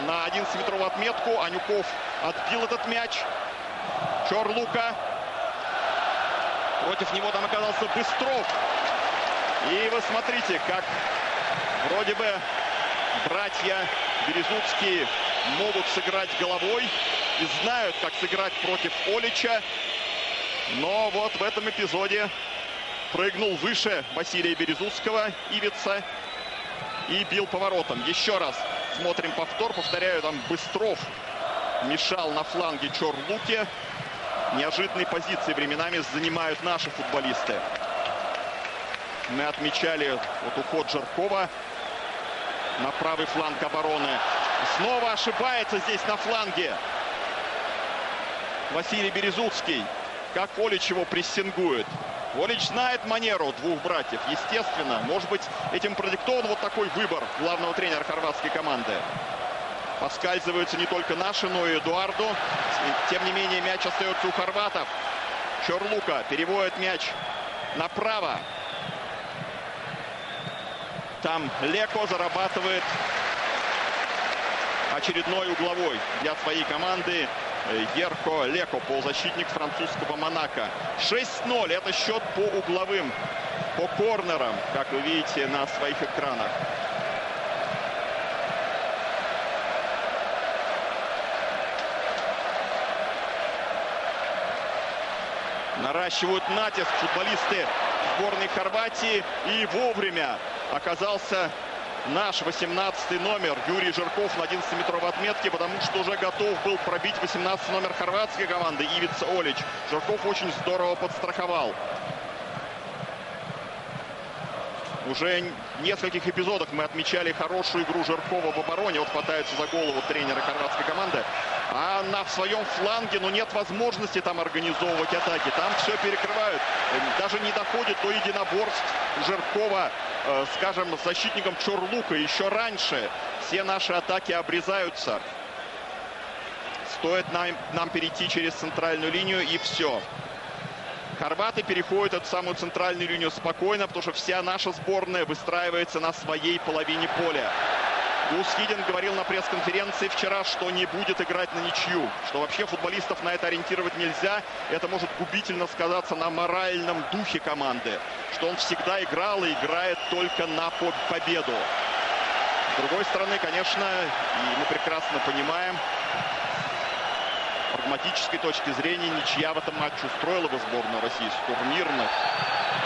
на 11-метровую отметку. Анюков отбил этот мяч. Чорлука. Против него там оказался Быстров. И вы смотрите, как вроде бы братья Березутские могут сыграть головой и знают, как сыграть против Олича. Но вот в этом эпизоде прыгнул выше Василия Березутского, Ивица, и бил поворотом. Еще раз смотрим повтор. Повторяю, там Быстров мешал на фланге Чорлуке. Неожиданные позиции временами занимают наши футболисты. Мы отмечали вот уход Жаркова на правый фланг обороны. Снова ошибается здесь на фланге Василий Березуцкий. Как Олич его прессингует. Олич знает манеру двух братьев, естественно. Может быть, этим продиктован вот такой выбор главного тренера хорватской команды. Поскальзываются не только наши, но и Эдуарду. Тем не менее, мяч остается у хорватов. Чорлука переводит мяч направо. Там Леко зарабатывает очередной угловой для своей команды. Ерко Леко, полузащитник французского Монако. 6-0. Это счет по угловым, по корнерам, как вы видите на своих экранах. Наращивают натиск футболисты сборной Хорватии. И вовремя оказался наш 18 номер Юрий Жирков на 11-метровой отметке, потому что уже готов был пробить 18 номер хорватской команды Ивиц Олич. Жирков очень здорово подстраховал. Уже нескольких эпизодах мы отмечали хорошую игру Жиркова в обороне. Вот хватается за голову тренера хорватской команды. А на своем фланге, ну, нет возможности там организовывать атаки. Там все перекрывают. Даже не доходит до единоборств Жиркова Э, скажем, защитником Чорлука еще раньше. Все наши атаки обрезаются. Стоит нам, нам перейти через центральную линию и все. Хорваты переходят эту самую центральную линию спокойно, потому что вся наша сборная выстраивается на своей половине поля. Гус Хидин говорил на пресс-конференции вчера, что не будет играть на ничью, что вообще футболистов на это ориентировать нельзя. Это может губительно сказаться на моральном духе команды, что он всегда играл и играет только на победу. С другой стороны, конечно, и мы прекрасно понимаем, с прагматической точки зрения ничья в этом матче устроила бы сборную России с турнирных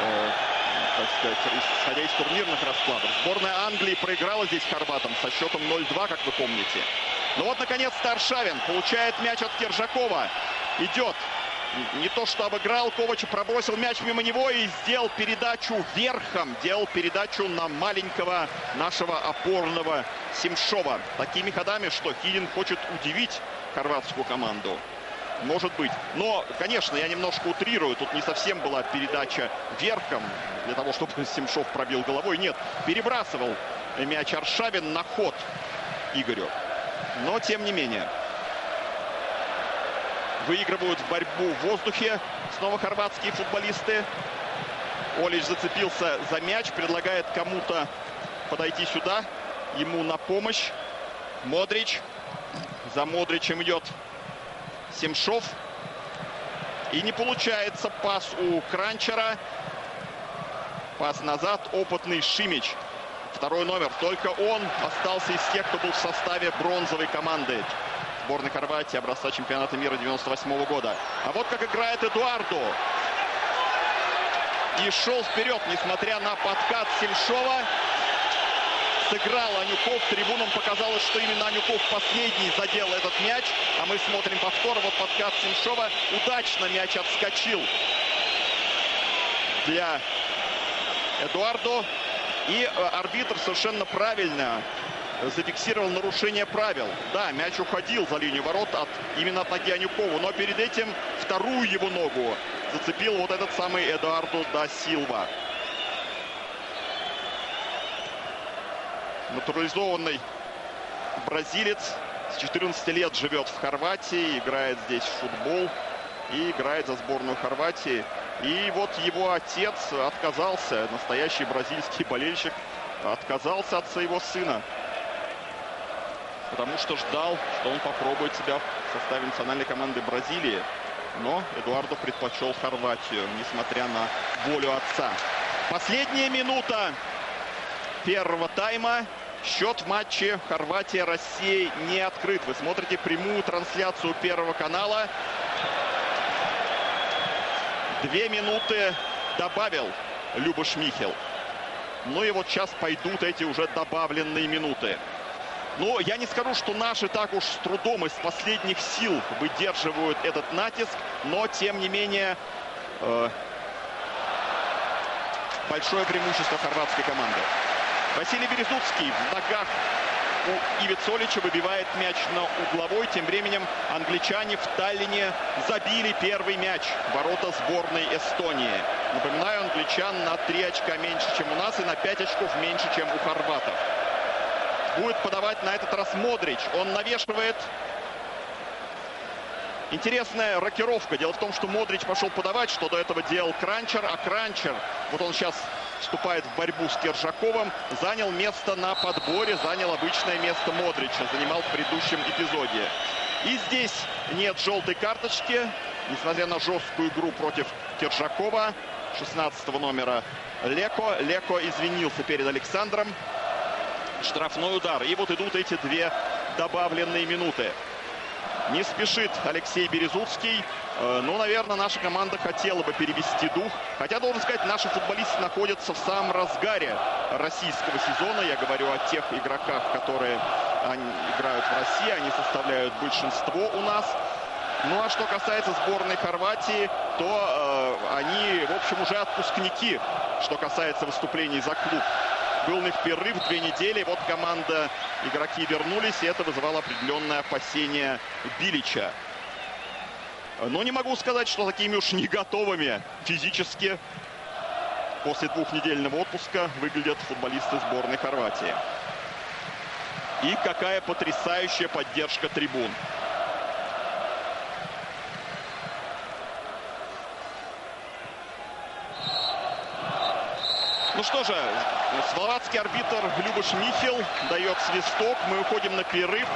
э, так сказать, исходя из турнирных раскладов. Сборная Англии проиграла здесь хорватам со счетом 0-2, как вы помните. Но вот, наконец-то, Аршавин получает мяч от Киржакова. Идет не то что обыграл Ковача, пробросил мяч мимо него и сделал передачу верхом. Делал передачу на маленького нашего опорного Семшова. Такими ходами, что Хидин хочет удивить хорватскую команду. Может быть. Но, конечно, я немножко утрирую. Тут не совсем была передача верхом для того, чтобы Семшов пробил головой. Нет, перебрасывал мяч Аршавин на ход Игорю. Но, тем не менее, выигрывают борьбу в воздухе. Снова хорватские футболисты. Олич зацепился за мяч, предлагает кому-то подойти сюда. Ему на помощь. Модрич. За Модричем идет Семшов. И не получается пас у Кранчера. Пас назад. Опытный Шимич. Второй номер. Только он остался из тех, кто был в составе бронзовой команды сборной Хорватии образца чемпионата мира 98 -го года. А вот как играет Эдуардо. И шел вперед, несмотря на подкат Сельшова. Сыграл Анюков. Трибунам показалось, что именно Анюков последний задел этот мяч. А мы смотрим повтор. Вот подкат Сельшова. Удачно мяч отскочил для Эдуардо. И э, арбитр совершенно правильно зафиксировал нарушение правил. Да, мяч уходил за линию ворот от, именно от ноги Анюкова, но перед этим вторую его ногу зацепил вот этот самый Эдуардо да Силва. Натурализованный бразилец с 14 лет живет в Хорватии, играет здесь в футбол и играет за сборную Хорватии. И вот его отец отказался, настоящий бразильский болельщик, отказался от своего сына потому что ждал, что он попробует себя в составе национальной команды Бразилии. Но Эдуардо предпочел Хорватию, несмотря на волю отца. Последняя минута первого тайма. Счет в матче Хорватия-Россия не открыт. Вы смотрите прямую трансляцию Первого канала. Две минуты добавил Любаш Михел. Ну и вот сейчас пойдут эти уже добавленные минуты. Но я не скажу, что наши так уж с трудом из последних сил выдерживают этот натиск, но тем не менее э, большое преимущество хорватской команды. Василий Березуцкий в ногах у Ивицолича выбивает мяч на угловой. Тем временем англичане в Таллине забили первый мяч. Ворота сборной Эстонии. Напоминаю, англичан на 3 очка меньше, чем у нас, и на 5 очков меньше, чем у хорватов. Будет подавать на этот раз Модрич. Он навешивает. Интересная рокировка. Дело в том, что Модрич пошел подавать, что до этого делал Кранчер. А Кранчер, вот он сейчас вступает в борьбу с Киржаковым, занял место на подборе, занял обычное место Модрича, занимал в предыдущем эпизоде. И здесь нет желтой карточки, несмотря на жесткую игру против Киржакова, 16 номера Леко. Леко извинился перед Александром штрафной удар. И вот идут эти две добавленные минуты. Не спешит Алексей Березуцкий. Э, ну, наверное, наша команда хотела бы перевести дух. Хотя, должен сказать, наши футболисты находятся в самом разгаре российского сезона. Я говорю о тех игроках, которые они играют в России. Они составляют большинство у нас. Ну, а что касается сборной Хорватии, то э, они, в общем, уже отпускники, что касается выступлений за клуб. Был у них перерыв две недели. Вот команда, игроки вернулись, и это вызывало определенное опасение Билича. Но не могу сказать, что такими уж не готовыми физически после двухнедельного отпуска выглядят футболисты сборной Хорватии. И какая потрясающая поддержка трибун. Ну что же, словацкий арбитр Любаш Михел дает свисток. Мы уходим на перерыв.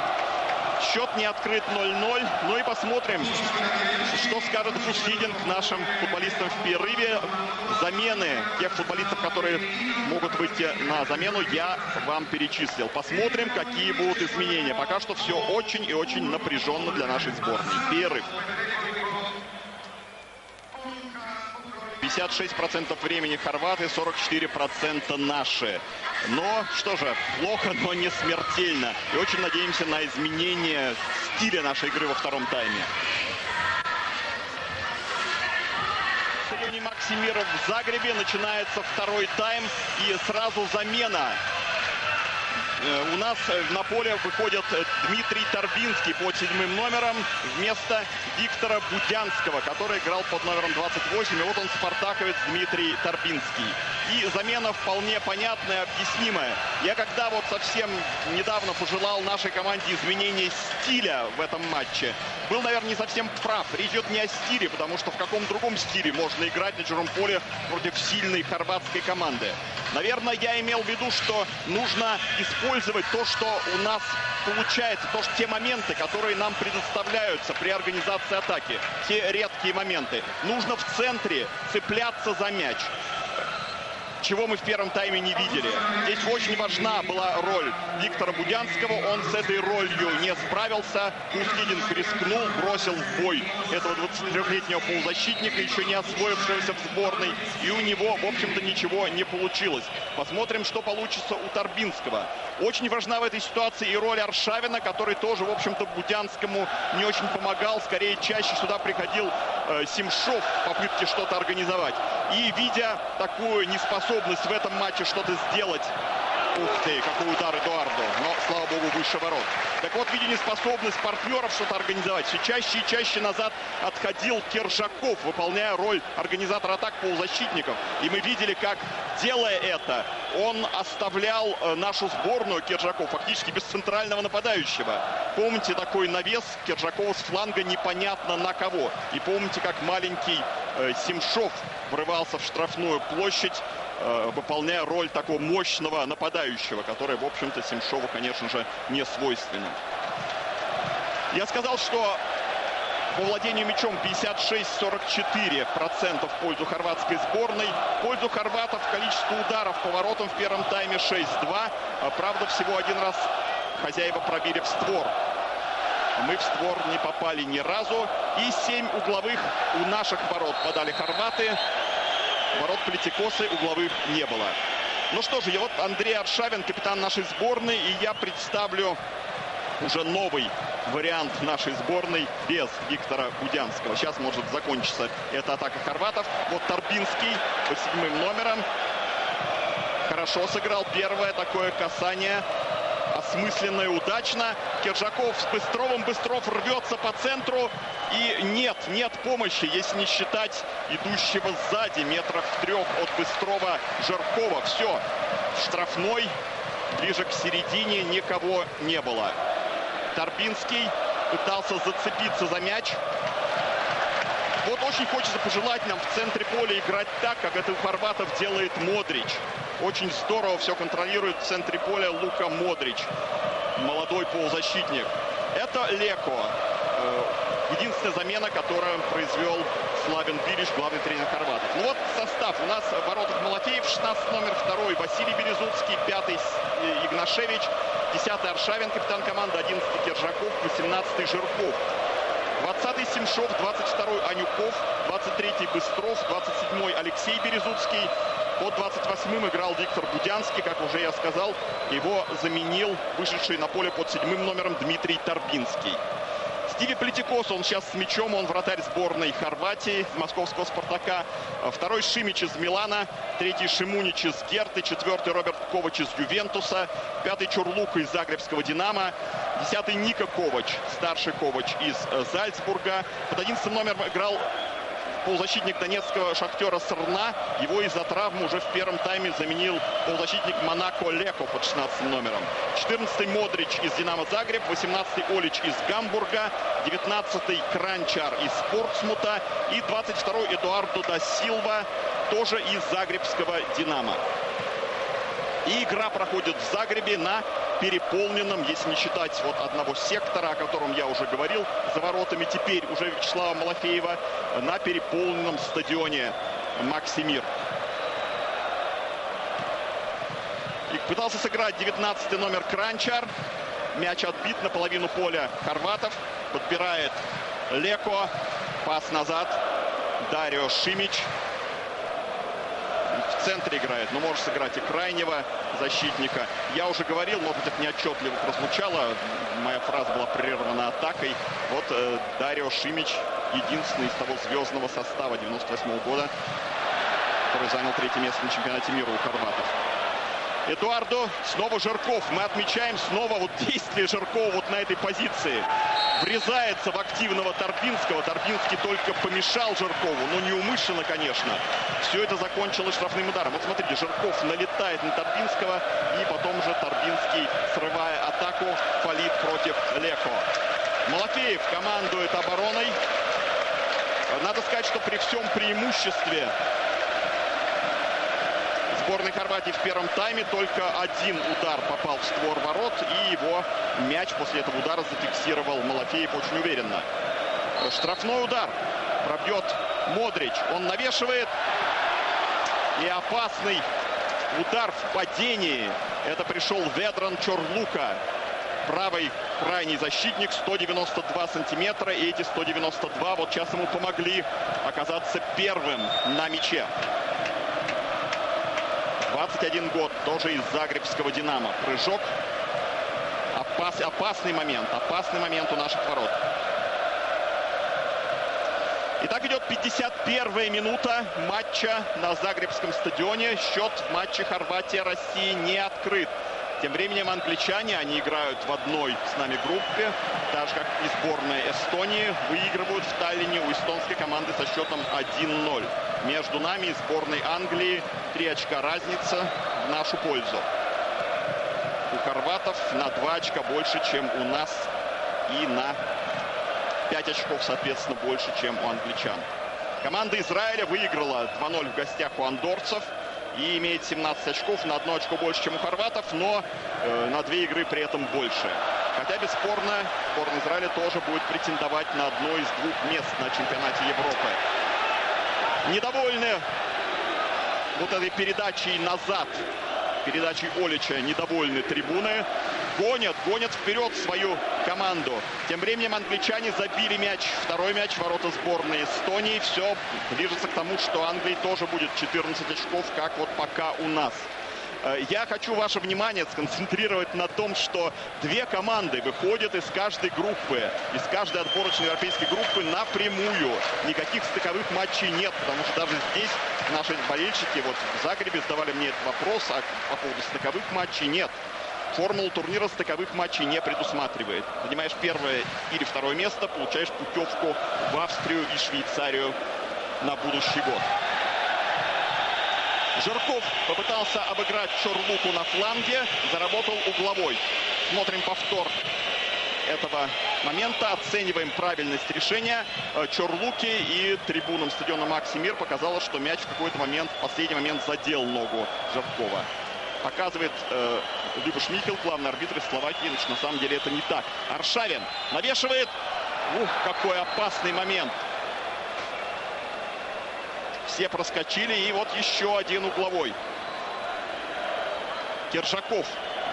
Счет не открыт 0-0. Ну и посмотрим, что скажет Фуслидинг нашим футболистам в перерыве. Замены тех футболистов, которые могут выйти на замену, я вам перечислил. Посмотрим, какие будут изменения. Пока что все очень и очень напряженно для нашей сборной. Перерыв. 56% времени хорваты, 44% наши. Но, что же, плохо, но не смертельно. И очень надеемся на изменение стиля нашей игры во втором тайме. Максимиров в Загребе начинается второй тайм и сразу замена у нас э, на поле выходит э, Дмитрий Торбинский под седьмым номером вместо Виктора Будянского, который играл под номером 28. И вот он спартаковец Дмитрий Торбинский. И замена вполне понятная, объяснимая. Я когда вот совсем недавно пожелал нашей команде изменения стиля в этом матче, был, наверное, не совсем прав. Речь идет не о стиле, потому что в каком другом стиле можно играть на чужом поле против сильной хорватской команды. Наверное, я имел в виду, что нужно использовать то, что у нас получается, то, что те моменты, которые нам предоставляются при организации атаки, те редкие моменты. Нужно в центре цепляться за мяч чего мы в первом тайме не видели. Здесь очень важна была роль Виктора Будянского. Он с этой ролью не справился. Кускидин рискнул, бросил в бой этого 23-летнего полузащитника, еще не освоившегося в сборной. И у него, в общем-то, ничего не получилось. Посмотрим, что получится у Торбинского. Очень важна в этой ситуации и роль Аршавина, который тоже, в общем-то, Будянскому не очень помогал. Скорее, чаще сюда приходил э, Симшов в попытке что-то организовать. И видя такую неспособность в этом матче что-то сделать, Ух ты, какой удар Эдуарду. Но, слава богу, выше ворот. Так вот, видя неспособность партнеров что-то организовать, все чаще и чаще назад отходил Кержаков, выполняя роль организатора атак полузащитников. И мы видели, как, делая это, он оставлял э, нашу сборную Кержаков фактически без центрального нападающего. Помните такой навес Кержакова с фланга непонятно на кого. И помните, как маленький э, Симшов врывался в штрафную площадь, выполняя роль такого мощного нападающего, которая, в общем-то, Симшову, конечно же, не свойственна. Я сказал, что по владению мячом 56-44% в пользу хорватской сборной. В пользу хорватов количество ударов по воротам в первом тайме 6-2. А, правда, всего один раз хозяева пробили в створ. Мы в створ не попали ни разу. И 7 угловых у наших ворот подали хорваты. Ворот Плетикосы угловых не было. Ну что же, я вот Андрей Аршавин, капитан нашей сборной, и я представлю уже новый вариант нашей сборной без Виктора Гудянского. Сейчас может закончиться эта атака хорватов. Вот Торбинский по седьмым номером. Хорошо сыграл первое такое касание осмысленно и удачно. Киржаков с Быстровым. Быстров рвется по центру. И нет, нет помощи, если не считать идущего сзади метров трех от Быстрова Жаркова. Все, штрафной, ближе к середине никого не было. Торбинский пытался зацепиться за мяч. Вот очень хочется пожелать нам в центре поля играть так, как это хорватов делает Модрич. Очень здорово все контролирует в центре поля Лука Модрич. Молодой полузащитник. Это Леко. Э, единственная замена, которую произвел Славин Билиш, главный тренер хорватов. Ну вот состав. У нас в воротах Малатеев, 16 номер, второй Василий Березуцкий, пятый э, Игнашевич, 10 Аршавин, капитан команды, 11 Кержаков, 18 Жирков. 20-й Семшов, 22-й Анюков, 23-й Быстров, 27-й Алексей Березуцкий, под 28-м играл Виктор Будянский, как уже я сказал. Его заменил вышедший на поле под седьмым номером Дмитрий Торбинский. Стиви Плетикос, он сейчас с мячом, он вратарь сборной Хорватии, московского «Спартака». Второй Шимич из Милана, третий Шимунич из Герты, четвертый Роберт Ковач из Ювентуса, пятый Чурлук из Загребского «Динамо», десятый Ника Ковач, старший Ковач из э, Зальцбурга. Под одиннадцатым номером играл полузащитник донецкого шахтера Срна. Его из-за травмы уже в первом тайме заменил полузащитник Монако Леко под 16 номером. 14-й Модрич из Динамо Загреб, 18-й Олич из Гамбурга, 19-й Кранчар из Портсмута и 22-й Эдуардо да Силва тоже из Загребского Динамо. И игра проходит в Загребе на переполненном, если не считать вот одного сектора, о котором я уже говорил, за воротами теперь уже Вячеслава Малафеева, на переполненном стадионе Максимир. И пытался сыграть 19 номер Кранчар. Мяч отбит на половину поля Хорватов. Подбирает Леко. Пас назад. Дарио Шимич в центре играет, но может сыграть и крайнего защитника. Я уже говорил, может быть, это неотчетливо прозвучало. Моя фраза была прервана атакой. Вот э, Дарио Шимич единственный из того звездного состава 98 -го года, который занял третье место на чемпионате мира у хорватов. Эдуардо, снова Жирков. Мы отмечаем снова вот действие Жиркова вот на этой позиции. Врезается в активного Торбинского. Торбинский только помешал Жиркову, но неумышленно, конечно. Все это закончилось штрафным ударом. Вот смотрите, Жирков налетает на Торбинского, и потом же Торбинский, срывая атаку, фалит против Леко. Малафеев командует обороной. Надо сказать, что при всем преимуществе сборной Хорватии в первом тайме только один удар попал в створ ворот, и его мяч после этого удара зафиксировал Малафеев очень уверенно. Штрафной удар пробьет Модрич. Он навешивает. И опасный удар в падении. Это пришел Ведран Чорлука. Правый крайний защитник, 192 сантиметра. И эти 192 вот сейчас ему помогли оказаться первым на мяче. 21 год, тоже из Загребского «Динамо». Прыжок. Опас, опасный момент, опасный момент у наших ворот. Итак, идет 51 минута матча на Загребском стадионе. Счет в матче Хорватия-Россия не открыт. Тем временем англичане, они играют в одной с нами группе, так же как и сборная Эстонии, выигрывают в Таллине у эстонской команды со счетом 1-0. Между нами и сборной Англии три очка разница в нашу пользу. У хорватов на два очка больше, чем у нас и на 5 очков, соответственно, больше, чем у англичан. Команда Израиля выиграла 2-0 в гостях у андорцев и имеет 17 очков, на одно очко больше, чем у хорватов, но э, на две игры при этом больше. Хотя, бесспорно, сборная Израиля тоже будет претендовать на одно из двух мест на чемпионате Европы. Недовольны вот этой передачей назад, передачей Олича, недовольны трибуны. Гонят, гонят вперед свою команду. Тем временем англичане забили мяч. Второй мяч ворота сборной Эстонии. Все движется к тому, что Англии тоже будет 14 очков, как вот пока у нас. Э, я хочу ваше внимание сконцентрировать на том, что две команды выходят из каждой группы, из каждой отборочной европейской группы напрямую. Никаких стыковых матчей нет, потому что даже здесь наши болельщики вот в Загребе задавали мне этот вопрос, а по поводу стыковых матчей нет. Формула турнира стыковых матчей не предусматривает. Занимаешь первое или второе место, получаешь путевку в Австрию и Швейцарию на будущий год. Жирков попытался обыграть Чорлуку на фланге, заработал угловой. Смотрим повтор этого момента, оцениваем правильность решения э, Чорлуки и трибунам стадиона Максимир показалось, что мяч в какой-то момент, в последний момент задел ногу Жиркова. Показывает э, Любаш Михел, главный арбитр из Словакии, значит, на самом деле это не так. Аршавин навешивает. Ух, какой опасный момент. Все проскочили. И вот еще один угловой. Киржаков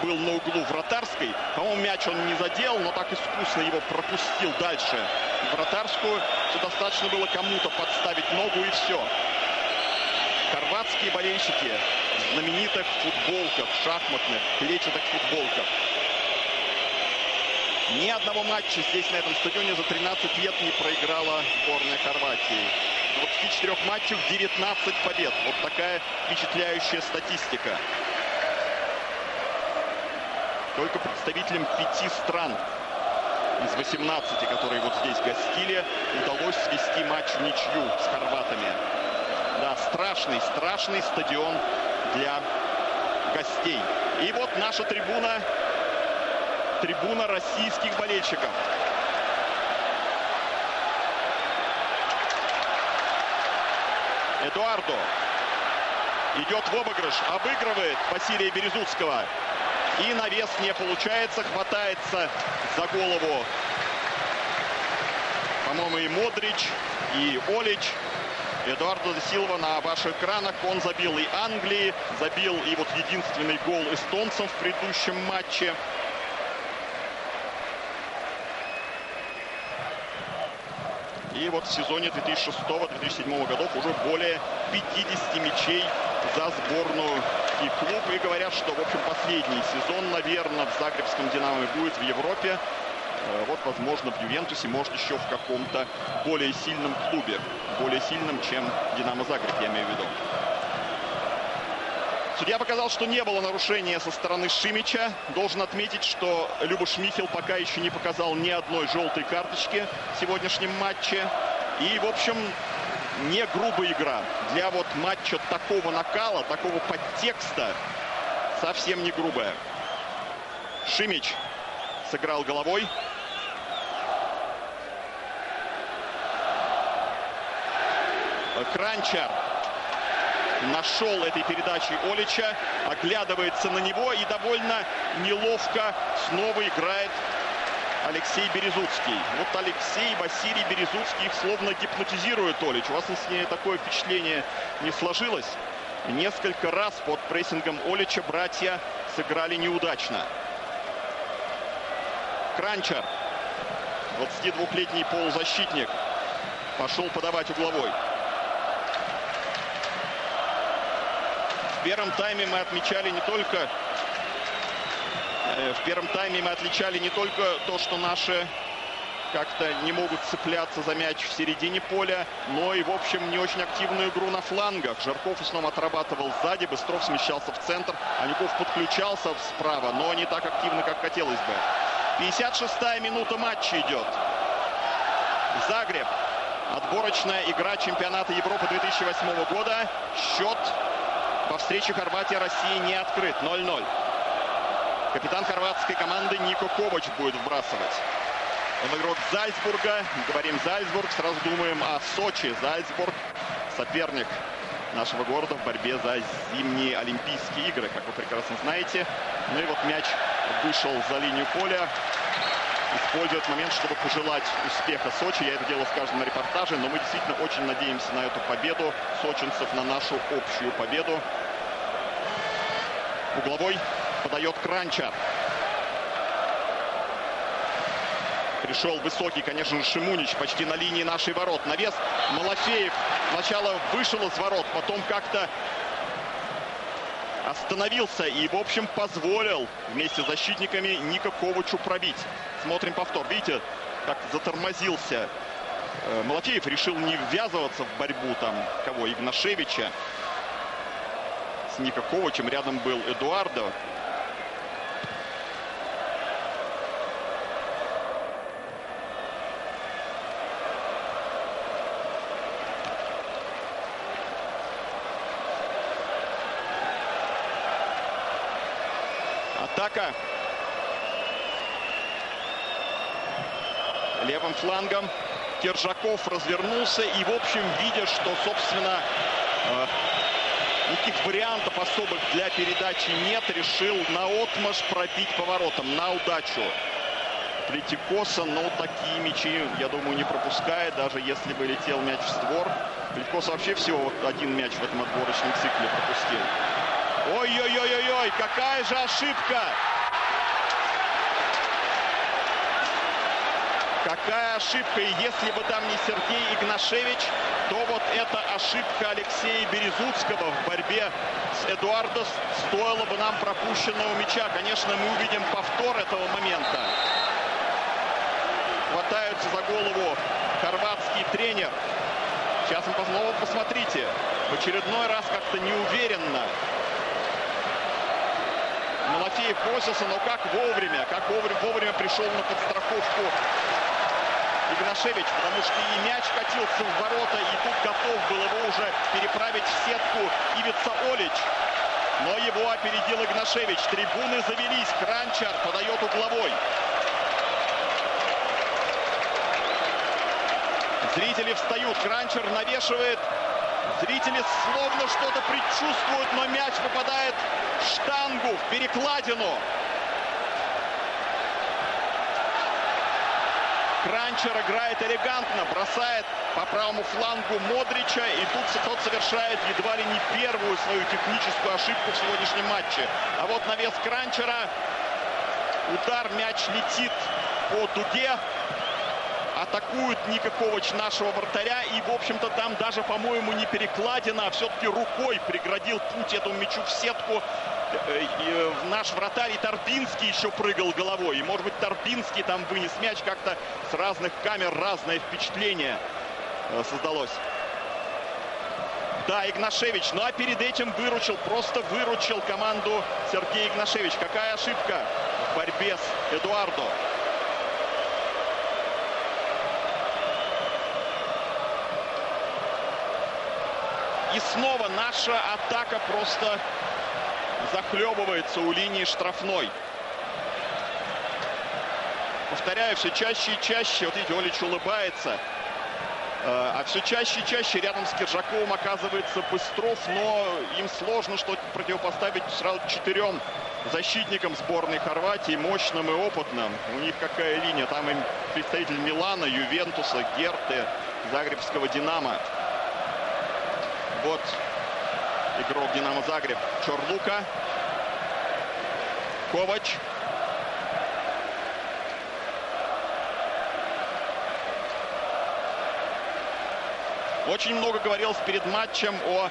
был на углу вратарской. По-моему, мяч он не задел, но так искусно его пропустил дальше вратарскую, что достаточно было кому-то подставить ногу и все. Хорватские болельщики в знаменитых футболках, шахматных, клетчатых футболках. Ни одного матча здесь, на этом стадионе, за 13 лет не проиграла сборная Хорватии. 24 матчах 19 побед. Вот такая впечатляющая статистика. Только представителям пяти стран из 18, которые вот здесь гостили, удалось свести матч в ничью с хорватами. Да, страшный, страшный стадион для гостей. И вот наша трибуна, трибуна российских болельщиков. Эдуардо идет в обыгрыш, обыгрывает Василия Березутского. И навес не получается, хватается за голову, по-моему, и Модрич, и Олич. Эдуардо Силва на ваших экранах. Он забил и Англии, забил и вот единственный гол эстонцам в предыдущем матче. И вот в сезоне 2006-2007 годов уже более 50 мячей за сборную и клуб. И говорят, что, в общем, последний сезон, наверное, в Загребском «Динамо» будет в Европе. Э, вот, возможно, в Ювентусе, может, еще в каком-то более сильном клубе. Более сильном, чем Динамо Загреб, я имею в виду. Судья показал, что не было нарушения со стороны Шимича. Должен отметить, что Люба Шмихел пока еще не показал ни одной желтой карточки в сегодняшнем матче. И, в общем, не грубая игра. Для вот матча такого накала, такого подтекста совсем не грубая. Шимич сыграл головой. Кранчар нашел этой передачей Олича, оглядывается на него и довольно неловко снова играет Алексей Березуцкий. Вот Алексей, Василий Березуцкий словно гипнотизирует Олич. У вас, если такое впечатление не сложилось, несколько раз под прессингом Олича братья сыграли неудачно. Кранчер, 22-летний полузащитник, пошел подавать угловой. Первом тайме мы отмечали не только... Э, в первом тайме мы отличали не только то, что наши как-то не могут цепляться за мяч в середине поля, но и, в общем, не очень активную игру на флангах. Жарков снова отрабатывал сзади, Быстров смещался в центр, Анюков подключался справа, но не так активно, как хотелось бы. 56-я минута матча идет. Загреб. Отборочная игра чемпионата Европы 2008 года. Счет во встрече Хорватия-Россия не открыт. 0-0. Капитан хорватской команды Нико Ковач будет вбрасывать. Он игрок Зальцбурга. Говорим Зальцбург, сразу думаем о Сочи. Зальцбург соперник нашего города в борьбе за зимние Олимпийские игры, как вы прекрасно знаете. Ну и вот мяч вышел за линию поля. Использует момент, чтобы пожелать успеха Сочи. Я это делал в каждом репортаже, но мы действительно очень надеемся на эту победу сочинцев, на нашу общую победу. Угловой подает Кранча. Пришел высокий, конечно Шимунич почти на линии нашей ворот. Навес Малафеев сначала вышел из ворот, потом как-то остановился и, в общем, позволил вместе с защитниками Ника Ковачу пробить. Смотрим повтор. Видите, как затормозился. Э, Малафеев решил не ввязываться в борьбу там кого, Игнашевича с Ника Ковачем. Рядом был Эдуардо. Атака. Левым флангом Киржаков развернулся и, в общем, видя, что, собственно, э, никаких вариантов особых для передачи нет, решил на отмаш пробить поворотом, на удачу. Плетикоса, но такие мячи, я думаю, не пропускает, даже если бы летел мяч в створ. Плетикоса вообще всего один мяч в этом отборочном цикле пропустил. Ой-ой-ой-ой-ой, какая же ошибка! Какая ошибка, и если бы там не Сергей Игнашевич, то вот эта ошибка Алексея Березуцкого в борьбе с Эдуардо стоила бы нам пропущенного мяча. Конечно, мы увидим повтор этого момента. Хватаются за голову хорватский тренер. Сейчас мы снова посмотрите. В очередной раз как-то неуверенно Малафеев бросился, но как вовремя, как вовремя, вовремя пришел на подстраховку Игнашевич, потому что и мяч катился в ворота, и тут готов был его уже переправить в сетку Ивица Олич. Но его опередил Игнашевич. Трибуны завелись. Кранчар подает угловой. Зрители встают. Кранчер навешивает. Зрители словно что-то предчувствуют, но мяч попадает в штангу, в перекладину. Кранчер играет элегантно, бросает по правому флангу Модрича. И тут тот совершает едва ли не первую свою техническую ошибку в сегодняшнем матче. А вот навес Кранчера. Удар, мяч летит по дуге. Атакует Ника Ковач нашего вратаря. И, в общем-то, там даже, по-моему, не перекладина, а все-таки рукой преградил путь этому мячу в сетку. Э, наш вратарь Торбинский еще прыгал головой. И, может быть, Торбинский там вынес мяч. Как-то с разных камер разное впечатление создалось. Да, Игнашевич. Ну а перед этим выручил, просто выручил команду Сергей Игнашевич. Какая ошибка в борьбе с Эдуардо. И снова наша атака просто захлебывается у линии штрафной. Повторяю, все чаще и чаще. Вот видите, Олич улыбается. Э, а все чаще и чаще рядом с Киржаковым оказывается Быстров, но им сложно что противопоставить сразу четырем защитникам сборной Хорватии, мощным и опытным. У них какая линия? Там им представитель Милана, Ювентуса, Герты, Загребского Динамо. Вот игрок Динамо Загреб. Чорлука. Ковач. Очень много говорилось перед матчем о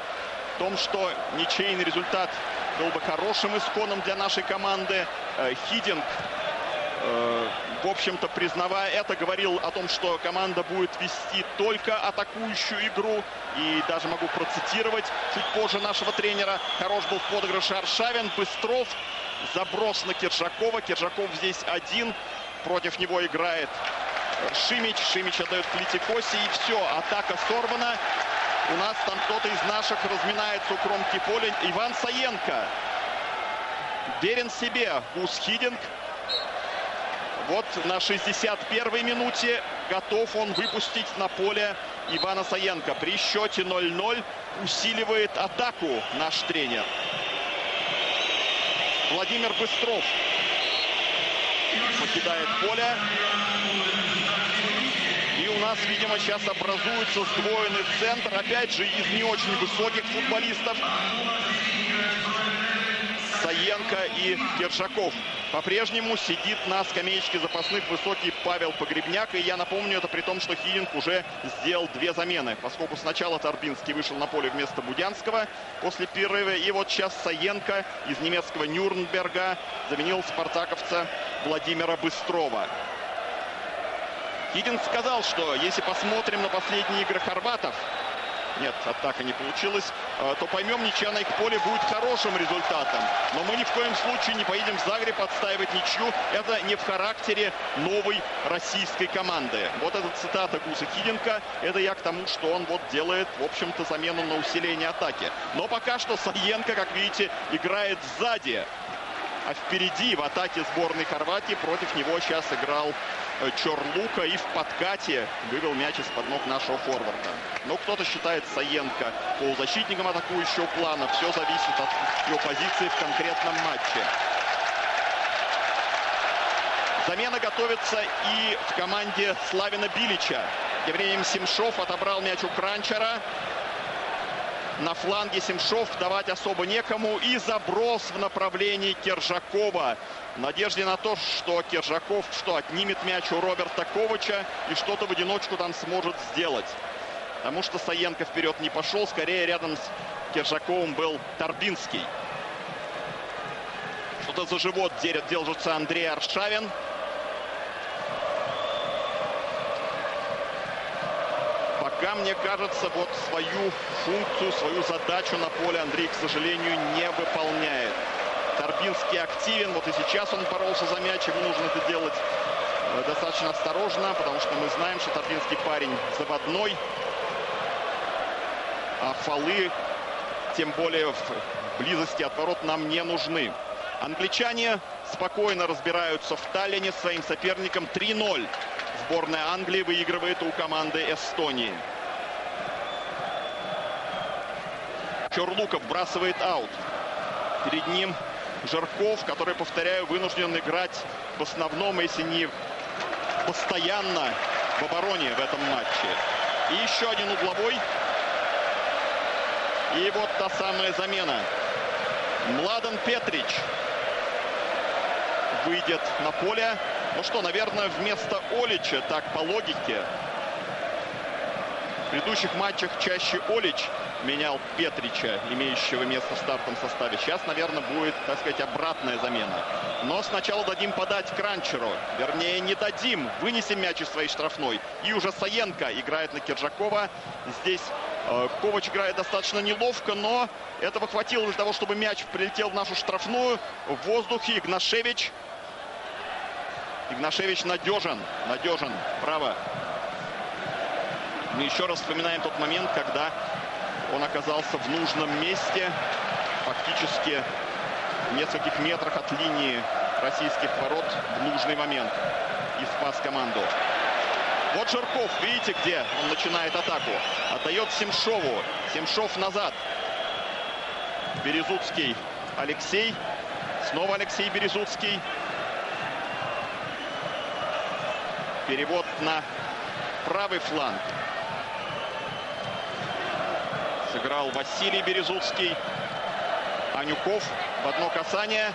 том, что ничейный результат был бы хорошим исконом для нашей команды. Э, Хидинг, э, в общем-то, признавая это, говорил о том, что команда будет вести только атакующую игру. И даже могу процитировать чуть позже нашего тренера. Хорош был в подыгрыше Аршавин, Быстров, заброс на Киржакова. Киржаков здесь один. Против него играет Шимич. Шимич отдает Клитикоси. И все, атака сорвана. У нас там кто-то из наших разминается у кромки поля. Иван Саенко. Верен себе. Ус Хидинг. Вот на 61-й минуте готов он выпустить на поле Ивана Саенко. При счете 0-0 усиливает атаку наш тренер. Владимир Быстров покидает поле нас, видимо, сейчас образуется сдвоенный центр. Опять же, из не очень высоких футболистов. Саенко и Киршаков. По-прежнему сидит на скамеечке запасных высокий Павел Погребняк. И я напомню, это при том, что Хидинг уже сделал две замены. Поскольку сначала Торбинский вышел на поле вместо Будянского после перерыва. И вот сейчас Саенко из немецкого Нюрнберга заменил спартаковца Владимира Быстрова. Хидинг сказал, что если посмотрим на последние игры хорватов, нет, атака не получилась, э, то поймем, ничья на их поле будет хорошим результатом. Но мы ни в коем случае не поедем в Загреб отстаивать ничью. Это не в характере новой российской команды. Вот эта цитата Гуса Хиденко, это я к тому, что он вот делает, в общем-то, замену на усиление атаки. Но пока что Саенко, как видите, играет сзади. А впереди в атаке сборной Хорватии против него сейчас играл Чорлука и в подкате вывел мяч из-под ног нашего форварда. Но кто-то считает Саенко полузащитником атакующего плана. Все зависит от его позиции в конкретном матче. Замена готовится и в команде Славина Билича. Тем временем Семшов отобрал мяч у Кранчера. На фланге Семшов давать особо некому. И заброс в направлении Кержакова. В надежде на то, что Кержаков что отнимет мяч у Роберта Ковача и что-то в одиночку там сможет сделать. Потому что Саенко вперед не пошел. Скорее рядом с Кержаковым был Торбинский. Что-то за живот держится Андрей Аршавин. пока, мне кажется, вот свою функцию, свою задачу на поле Андрей, к сожалению, не выполняет. Торбинский активен, вот и сейчас он боролся за мяч, ему нужно это делать э, достаточно осторожно, потому что мы знаем, что Торбинский парень заводной, а фолы, тем более в близости от ворот, нам не нужны. Англичане спокойно разбираются в Таллине с своим соперником 3-0. Сборная Англии выигрывает у команды Эстонии. Чорлуков бросает аут. Перед ним Жарков, который, повторяю, вынужден играть в основном, если не постоянно в обороне в этом матче. И еще один угловой. И вот та самая замена. Младен Петрич выйдет на поле. Ну что, наверное, вместо Олича, так по логике. Предыдущих матчах чаще Олич менял Петрича, имеющего место в стартовом составе. Сейчас, наверное, будет, так сказать, обратная замена. Но сначала дадим подать Кранчеру. Вернее, не дадим. Вынесем мяч из своей штрафной. И уже Саенко играет на Киржакова. Здесь э, Ковач играет достаточно неловко, но этого хватило для того, чтобы мяч прилетел в нашу штрафную. В воздухе Игнашевич. Игнашевич надежен. Надежен. Право. Мы еще раз вспоминаем тот момент, когда он оказался в нужном месте, фактически в нескольких метрах от линии российских ворот в нужный момент и спас команду. Вот Жирков, видите, где он начинает атаку. Отдает Семшову. Семшов назад. Березуцкий. Алексей. Снова Алексей Березуцкий. Перевод на правый фланг. Сыграл Василий Березуцкий. Анюков в одно касание.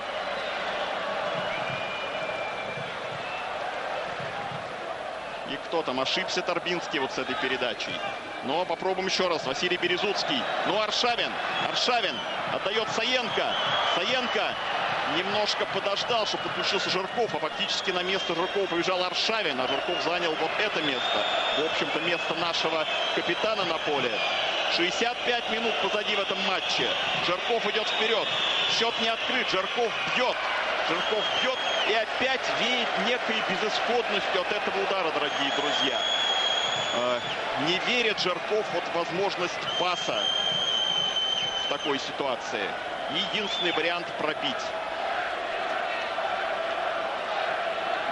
И кто там ошибся Торбинский вот с этой передачей. Но попробуем еще раз. Василий Березуцкий. Ну, Аршавин. Аршавин отдает Саенко. Саенко немножко подождал, чтобы подключился Жирков, а фактически на место Жиркова побежал Аршавин, а Жирков занял вот это место. В общем-то, место нашего капитана на поле. 65 минут позади в этом матче. Жарков идет вперед. Счет не открыт. Жарков бьет. Жарков бьет и опять веет некой безысходностью от этого удара, дорогие друзья. Э, не верит Жарков вот возможность паса в такой ситуации. Единственный вариант пробить.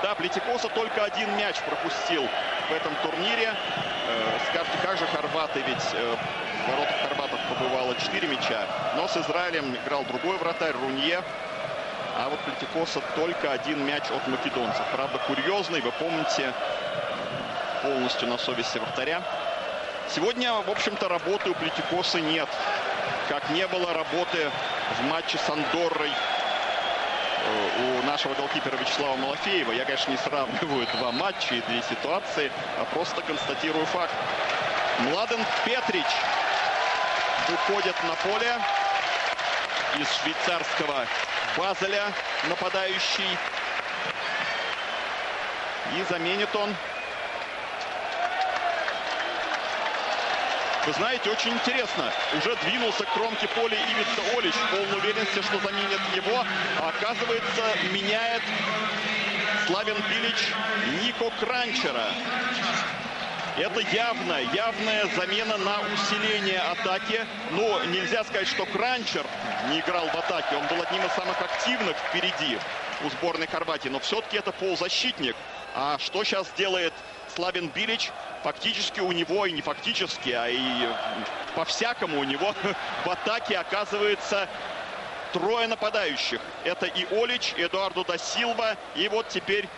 Да, Плетикоса только один мяч пропустил в этом турнире. Э, скажите, как же хорваты, ведь э, воротах хорватов побывало 4 мяча. Но с Израилем играл другой вратарь Рунье. А вот Плетикоса только один мяч от македонцев. Правда, курьезный, вы помните, полностью на совести вратаря. Сегодня, в общем-то, работы у Плетикоса нет. Как не было работы в матче с Андоррой у нашего голкипера Вячеслава Малафеева. Я, конечно, не сравниваю два матча и две ситуации, а просто констатирую факт. Младен Петрич выходит на поле из швейцарского Базеля нападающий. И заменит он Вы знаете, очень интересно. Уже двинулся к кромке поля Ивица Олич в полной уверенности, что заменит его. А оказывается, меняет Славин Билич Нико Кранчера. Это явно, явная замена на усиление атаки. Но нельзя сказать, что Кранчер не играл в атаке. Он был одним из самых активных впереди у сборной Хорватии. Но все-таки это полузащитник. А что сейчас делает Славин Билич? фактически у него, и не фактически, а и по-всякому у него в атаке оказывается трое нападающих. Это и Олич, и Эдуарду да Силва, и вот теперь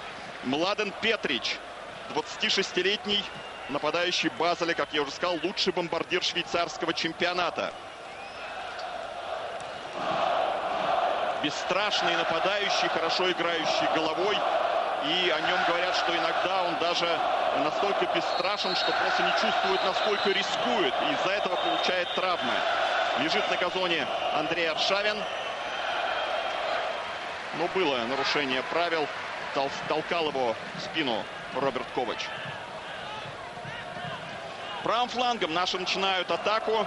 Младен Петрич, 26-летний нападающий Базеля, как я уже сказал, лучший бомбардир швейцарского чемпионата. Бесстрашный нападающий, хорошо играющий головой. И о нем говорят, что иногда он даже настолько бесстрашен, что просто не чувствует, насколько рискует. И из-за этого получает травмы. Лежит на газоне Андрей Аршавин. Но было нарушение правил. Тол толкал его в спину Роберт Ковач. Правым флангом наши начинают атаку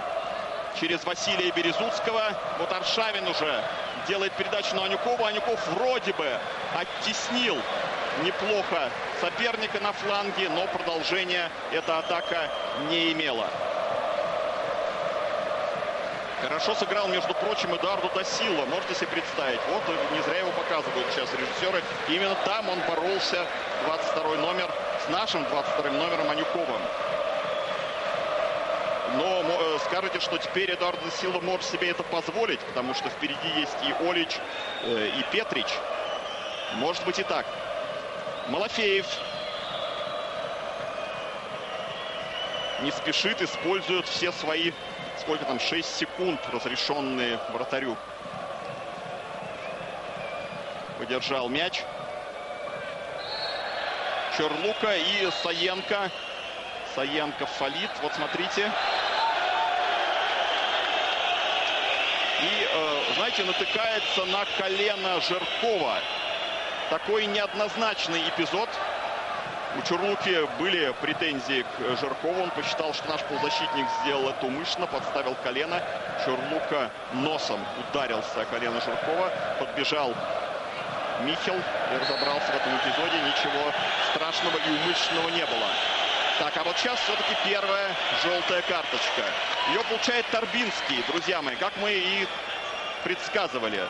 через Василия Березуцкого. Вот Аршавин уже делает передачу на Анюкова. Анюков вроде бы оттеснил неплохо соперника на фланге, но продолжения эта атака не имела. Хорошо сыграл, между прочим, Эдуарду Досилла. Можете себе представить. Вот не зря его показывают сейчас режиссеры. Именно там он боролся, 22 номер, с нашим 22 номером Анюковым. Но э, скажете, что теперь Эдуард Силва может себе это позволить, потому что впереди есть и Олич, э, и Петрич. Может быть и так. Малафеев не спешит, использует все свои, сколько там, 6 секунд, разрешенные вратарю. Выдержал мяч. Черлука и Саенко. Саенко фалит. Вот смотрите. И, э, знаете, натыкается на колено Жиркова. Такой неоднозначный эпизод. У Чурлуки были претензии к Жиркову. Он посчитал, что наш полузащитник сделал это умышленно, подставил колено. Чурлука носом ударился о колено Жиркова. Подбежал Михел и разобрался в этом эпизоде. Ничего страшного и умышленного не было. Так, а вот сейчас все-таки первая желтая карточка. Ее получает Торбинский, друзья мои, как мы и предсказывали.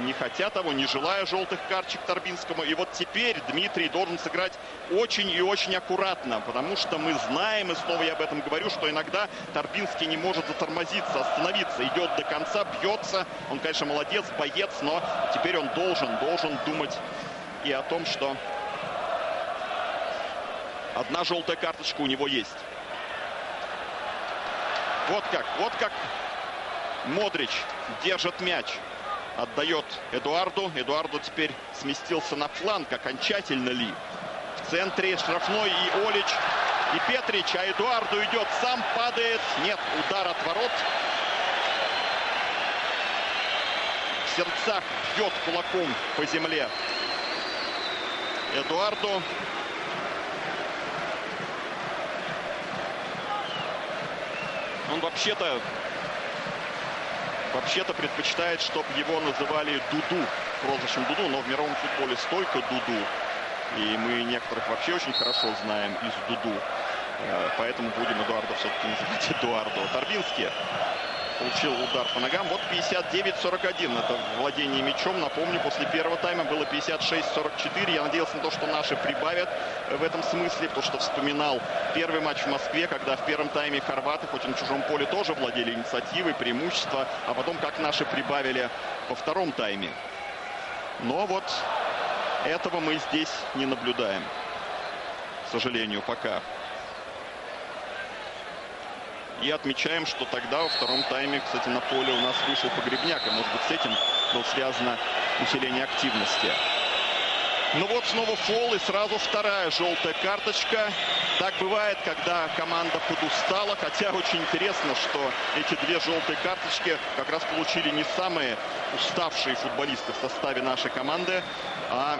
Не хотя того, не желая желтых карточек Торбинскому. И вот теперь Дмитрий должен сыграть очень и очень аккуратно, потому что мы знаем, и снова я об этом говорю, что иногда Торбинский не может затормозиться, остановиться, идет до конца, бьется. Он, конечно, молодец, боец, но теперь он должен, должен думать и о том, что Одна желтая карточка у него есть. Вот как, вот как Модрич держит мяч. Отдает Эдуарду. Эдуарду теперь сместился на фланг. Окончательно ли? В центре штрафной и Олич, и Петрич. А Эдуарду идет, сам падает. Нет, удар от ворот. В сердцах бьет кулаком по земле. Эдуарду Он вообще-то вообще-то предпочитает, чтобы его называли Дуду, прозвищем Дуду, но в мировом футболе столько Дуду. И мы некоторых вообще очень хорошо знаем из Дуду. Э, поэтому будем Эдуарда все-таки называть Эдуарду. Торбинский получил удар по ногам. Вот 59-41. Это владение мячом. Напомню, после первого тайма было 56-44. Я надеялся на то, что наши прибавят в этом смысле, потому что вспоминал первый матч в Москве, когда в первом тайме хорваты, хоть и на чужом поле, тоже владели инициативой, преимущество, а потом как наши прибавили во втором тайме. Но вот этого мы здесь не наблюдаем, к сожалению, пока. И отмечаем, что тогда во втором тайме, кстати, на поле у нас вышел Погребняк. И, может быть, с этим было связано усиление активности. Ну вот снова фол и сразу вторая желтая карточка. Так бывает, когда команда подустала. Хотя очень интересно, что эти две желтые карточки как раз получили не самые уставшие футболисты в составе нашей команды, а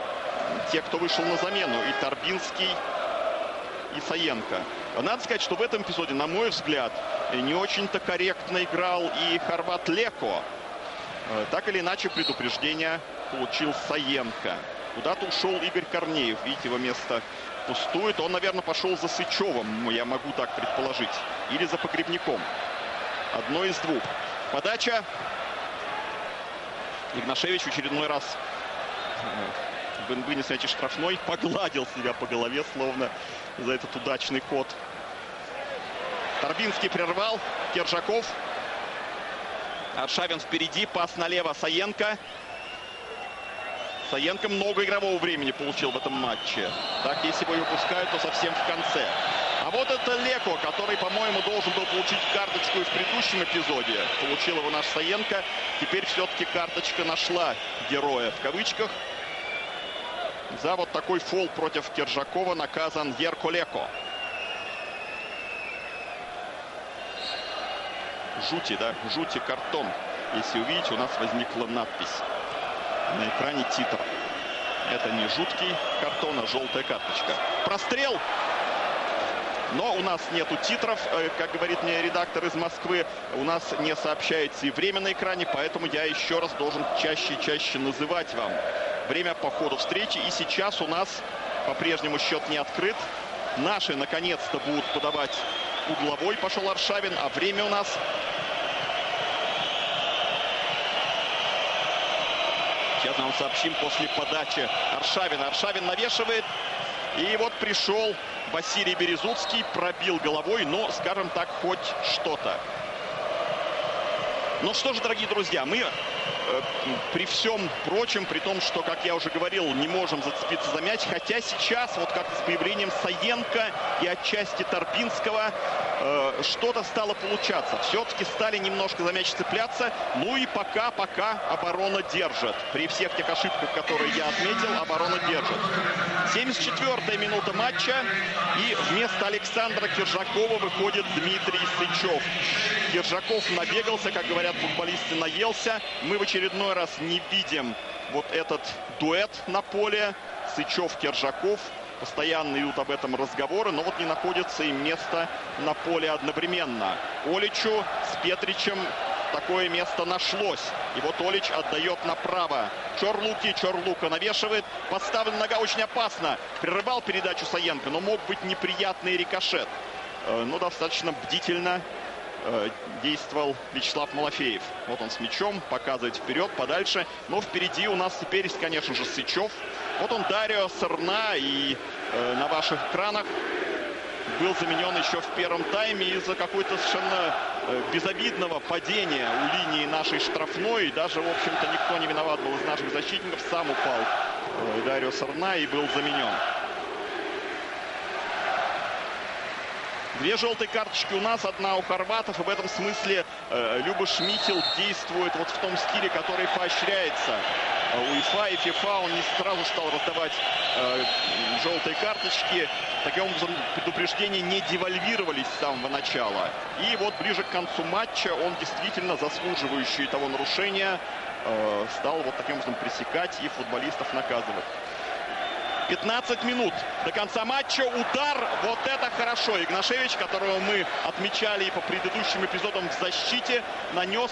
те, кто вышел на замену. И Торбинский, и Саенко. Надо сказать, что в этом эпизоде, на мой взгляд, не очень-то корректно играл и Хорват Леко. Э, так или иначе, предупреждение получил Саенко. Куда-то ушел Игорь Корнеев. Видите, его место пустует. Он, наверное, пошел за Сычевым, я могу так предположить. Или за Погребником. Одно из двух. Подача. Игнашевич в очередной раз э, вынес эти штрафной. Погладил себя по голове, словно за этот удачный ход. Торбинский прервал. Кержаков. Аршавин впереди. Пас налево Саенко. Саенко много игрового времени получил в этом матче. Так, если бы его пускают, то совсем в конце. А вот это Леко, который, по-моему, должен был получить карточку и в предыдущем эпизоде. Получил его наш Саенко. Теперь все-таки карточка нашла героя в кавычках. За вот такой фол против Кержакова наказан Ерко Леко. жути, да, жути картон. Если увидите, у нас возникла надпись на экране титр. Это не жуткий картон, а желтая карточка. Прострел! Но у нас нету титров, э, как говорит мне редактор из Москвы. У нас не сообщается и время на экране, поэтому я еще раз должен чаще и чаще называть вам время по ходу встречи. И сейчас у нас по-прежнему счет не открыт. Наши наконец-то будут подавать угловой. Пошел Аршавин, а время у нас Сейчас нам сообщим после подачи Аршавина. Аршавин навешивает. И вот пришел Василий Березуцкий, пробил головой, но, скажем так, хоть что-то. Ну что же, дорогие друзья, мы при всем прочем, при том, что, как я уже говорил, не можем зацепиться за мяч, хотя сейчас, вот как с появлением Саенко и отчасти Торбинского, э, что-то стало получаться. Все-таки стали немножко за мяч цепляться, ну и пока-пока оборона держит. При всех тех ошибках, которые я отметил, оборона держит. 74-я минута матча. И вместо Александра Киржакова выходит Дмитрий Сычев. Киржаков набегался, как говорят футболисты, наелся. Мы в очередной раз не видим вот этот дуэт на поле. Сычев-Киржаков. Постоянно идут об этом разговоры, но вот не находится им место на поле одновременно. Оличу с Петричем такое место нашлось. И вот Олич отдает направо. Чорлуки, Чорлука навешивает. Подставлена нога очень опасно. Прерывал передачу Саенко, но мог быть неприятный рикошет. Э, но достаточно бдительно э, действовал Вячеслав Малафеев. Вот он с мячом, показывает вперед, подальше. Но впереди у нас теперь, конечно же, Сычев. Вот он Дарио Сырна и э, на ваших экранах был заменен еще в первом тайме из-за какой-то совершенно э, безобидного падения у линии нашей штрафной. И даже, в общем-то, никто не виноват был из наших защитников. Сам упал э, Дарио Сарна и был заменен. Две желтые карточки у нас, одна у хорватов. И в этом смысле э, Люба Шмитил действует вот в том стиле, который поощряется УЕФА и ФИФА. Он не сразу стал раздавать э, желтые карточки. Таким образом, предупреждения не девальвировались с самого начала. И вот ближе к концу матча он действительно заслуживающий того нарушения э, стал вот таким образом пресекать и футболистов наказывать. 15 минут до конца матча. Удар. Вот это хорошо. Игнашевич, которого мы отмечали и по предыдущим эпизодам в защите, нанес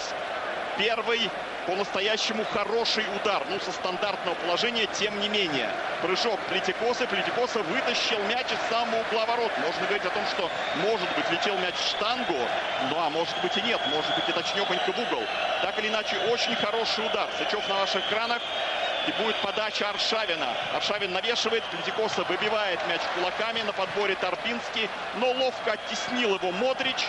первый по-настоящему хороший удар. Ну, со стандартного положения, тем не менее. Прыжок Плетикоса. Плетикоса вытащил мяч из самого угла ворот. Можно говорить о том, что, может быть, летел мяч в штангу. Ну, а может быть и нет. Может быть и точнёхонько в угол. Так или иначе, очень хороший удар. Сычев на ваших экранах. И будет подача Аршавина. Аршавин навешивает, Плетикоса выбивает мяч кулаками на подборе Торбинский. Но ловко оттеснил его Модрич.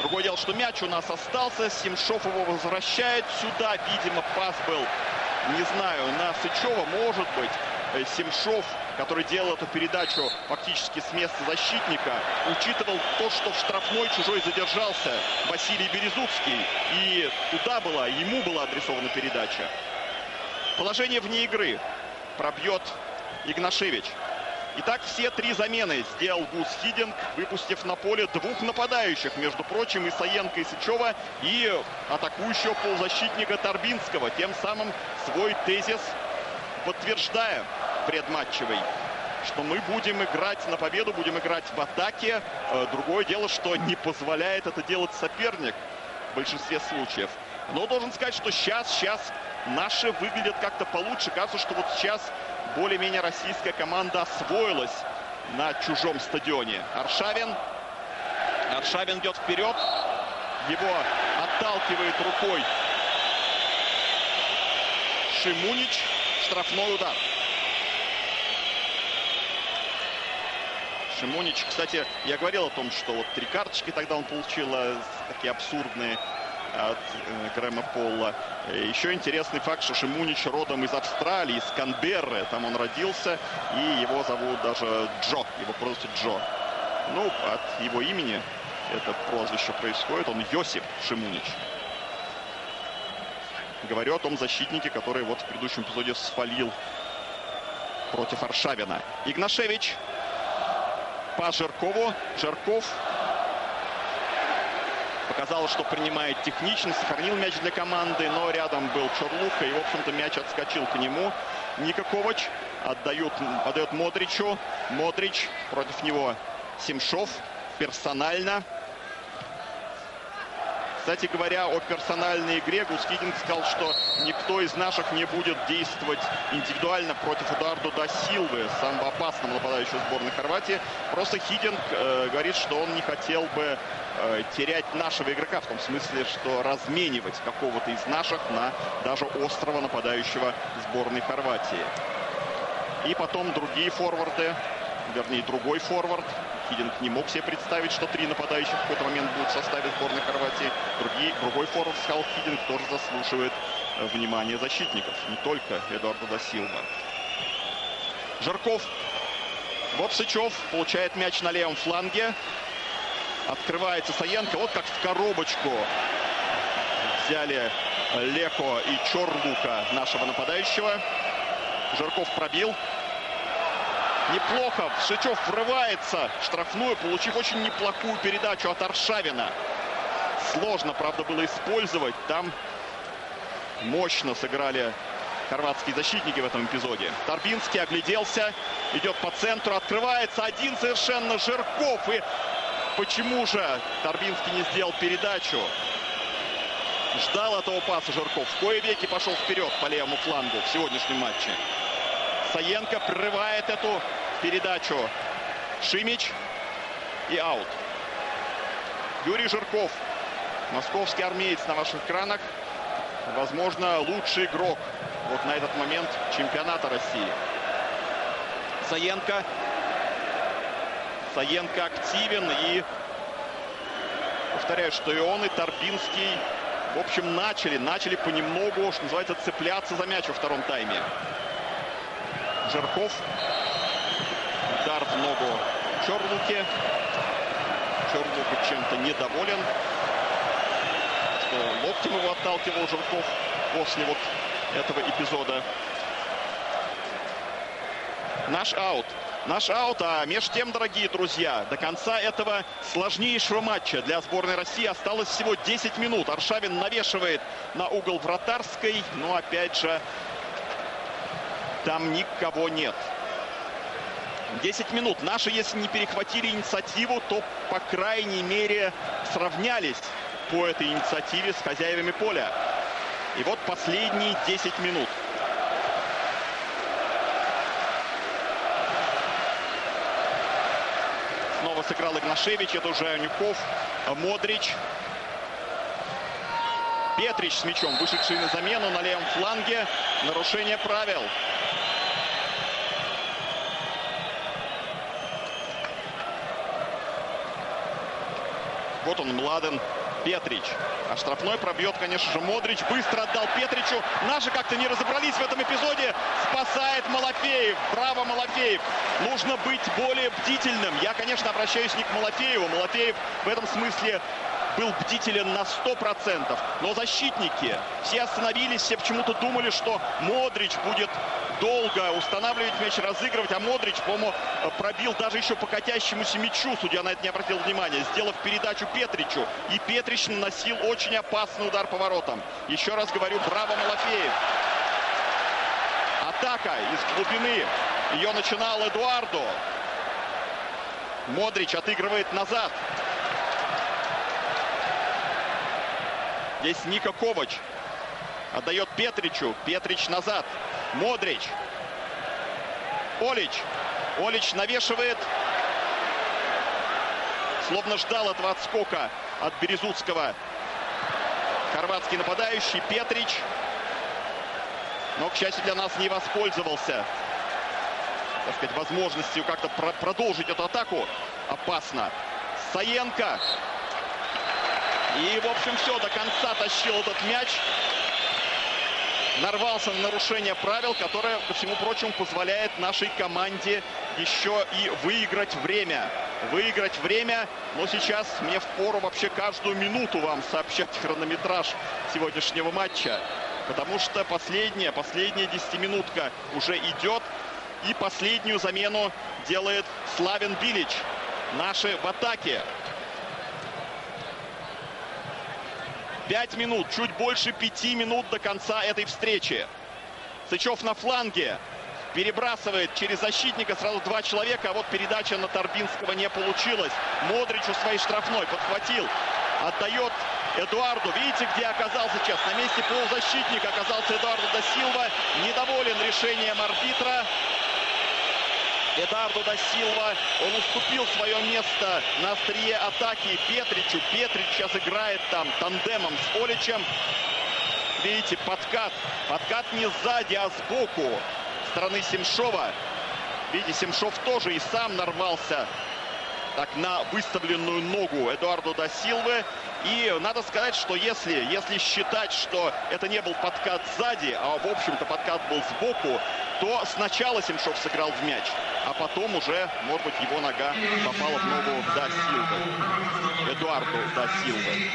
Другое дело, что мяч у нас остался. Семшов его возвращает сюда. Видимо, пас был, не знаю, на Сычева. Может быть, э, Семшов, который делал эту передачу фактически с места защитника, учитывал то, что в штрафной чужой задержался Василий Березуцкий. И туда была, ему была адресована передача. Положение вне игры пробьет Игнашевич. Итак, все три замены сделал Гус Хидинг, выпустив на поле двух нападающих, между прочим, и Саенко, и Сычева, и атакующего полузащитника Торбинского, тем самым свой тезис подтверждая предматчевый что мы будем играть на победу, будем играть в атаке. Э, другое дело, что не позволяет это делать соперник в большинстве случаев. Но должен сказать, что сейчас, сейчас наши выглядят как-то получше. Кажется, что вот сейчас более-менее российская команда освоилась на чужом стадионе. Аршавин. Аршавин идет вперед. Его отталкивает рукой Шимунич. Штрафной удар. Шимунич, кстати, я говорил о том, что вот три карточки тогда он получил, а, такие абсурдные от э, Грэма Полла. Еще интересный факт, что Шимунич родом из Австралии, из Канберры. Там он родился, и его зовут даже Джо. Его просят Джо. Ну, от его имени это прозвище происходит. Он Йосип Шимунич. Говорю о том защитнике, который вот в предыдущем эпизоде свалил против Аршавина. Игнашевич по Жиркову. Жирков Показалось, что принимает технично, сохранил мяч для команды, но рядом был Чорлуха, и, в общем-то, мяч отскочил к нему. Никакович отдают, отдает Модричу. Модрич против него Семшов персонально. Кстати говоря, о персональной игре Гускидин сказал, что никто из наших не будет действовать индивидуально против Эдуарду да Силвы, самого опасного нападающего сборной Хорватии. Просто Хидинг э, говорит, что он не хотел бы э, терять нашего игрока, в том смысле, что разменивать какого-то из наших на даже острого нападающего сборной Хорватии. И потом другие форварды, вернее, другой форвард, Хидинг не мог себе представить, что три нападающих в какой-то момент будут в составе сборной Хорватии. Другие, другой форвард сказал, Хидинг тоже заслуживает э, внимания защитников, не только Эдуарда Досилва. Жарков. Вот Сычев получает мяч на левом фланге. Открывается Саенко. Вот как в коробочку взяли Леко и Чорлука, нашего нападающего. Жирков пробил. Неплохо. Шичев врывается в штрафную, получив очень неплохую передачу от Аршавина. Сложно, правда, было использовать. Там мощно сыграли хорватские защитники в этом эпизоде. Торбинский огляделся, идет по центру, открывается один совершенно Жирков. И почему же Торбинский не сделал передачу? Ждал этого паса Жирков. В кое веки пошел вперед по левому флангу в сегодняшнем матче. Саенко прерывает эту передачу. Шимич и аут. Юрий Жирков, московский армеец на ваших экранах. Возможно, лучший игрок вот на этот момент чемпионата России. Саенко. Саенко активен и повторяю, что и он, и Торбинский, в общем, начали, начали понемногу, что называется, цепляться за мяч во втором тайме. Жирков. Удар в ногу Чорлуке. Чорлук чем-то недоволен. Что локтем его отталкивал Жирков после вот этого эпизода. Наш аут. Наш аут, а между тем, дорогие друзья, до конца этого сложнейшего матча для сборной России осталось всего 10 минут. Аршавин навешивает на угол вратарской, но опять же там никого нет. 10 минут. Наши, если не перехватили инициативу, то, по крайней мере, сравнялись по этой инициативе с хозяевами поля. И вот последние 10 минут. Снова сыграл Игнашевич, это уже Анюков, Модрич. Петрич с мячом, вышедший на замену на левом фланге. Нарушение правил. Вот он, Младен, Петрич. А штрафной пробьет, конечно же, Модрич. Быстро отдал Петричу. Наши как-то не разобрались в этом эпизоде. Спасает Малафеев. Браво, Малафеев. Нужно быть более бдительным. Я, конечно, обращаюсь не к Малафееву. Малафеев в этом смысле был бдителен на 100%. Но защитники все остановились, все почему-то думали, что Модрич будет долго устанавливать мяч, разыгрывать. А Модрич, по-моему, пробил даже еще по катящемуся мячу. Судья на это не обратил внимания. Сделав передачу Петричу. И Петрич наносил очень опасный удар по воротам. Еще раз говорю, браво Малафеев. Атака из глубины. Ее начинал Эдуардо. Модрич отыгрывает назад. Здесь Ника Ковач. Отдает Петричу. Петрич назад. Модрич. Олич. Олич навешивает. Словно ждал этого отскока от Березутского. Хорватский нападающий Петрич. Но, к счастью, для нас не воспользовался. Так сказать, возможностью как-то про продолжить эту атаку опасно. Саенко. И, в общем, все, до конца тащил этот мяч нарвался на нарушение правил, которое, ко всему прочему, позволяет нашей команде еще и выиграть время. Выиграть время, но сейчас мне впору вообще каждую минуту вам сообщать хронометраж сегодняшнего матча. Потому что последняя, последняя десятиминутка уже идет. И последнюю замену делает Славин Билич. Наши в атаке. Пять минут, чуть больше пяти минут до конца этой встречи. Сычев на фланге. Перебрасывает через защитника сразу два человека. А вот передача на Торбинского не получилась. Модрич у своей штрафной подхватил. Отдает Эдуарду. Видите, где оказался сейчас? На месте полузащитника оказался Эдуарду Досилва. Недоволен решением арбитра. Эдардо да Силва. Он уступил свое место на острие атаки Петричу. Петрич сейчас играет там тандемом с Оличем. Видите, подкат. Подкат не сзади, а сбоку стороны Семшова. Видите, Семшов тоже и сам нарвался так на выставленную ногу Эдуарду да Силвы. И надо сказать, что если, если считать, что это не был подкат сзади, а в общем-то подкат был сбоку, то сначала Семшов сыграл в мяч, а потом уже, может быть, его нога попала в ногу до Силвы. Эдуарду до Силвы.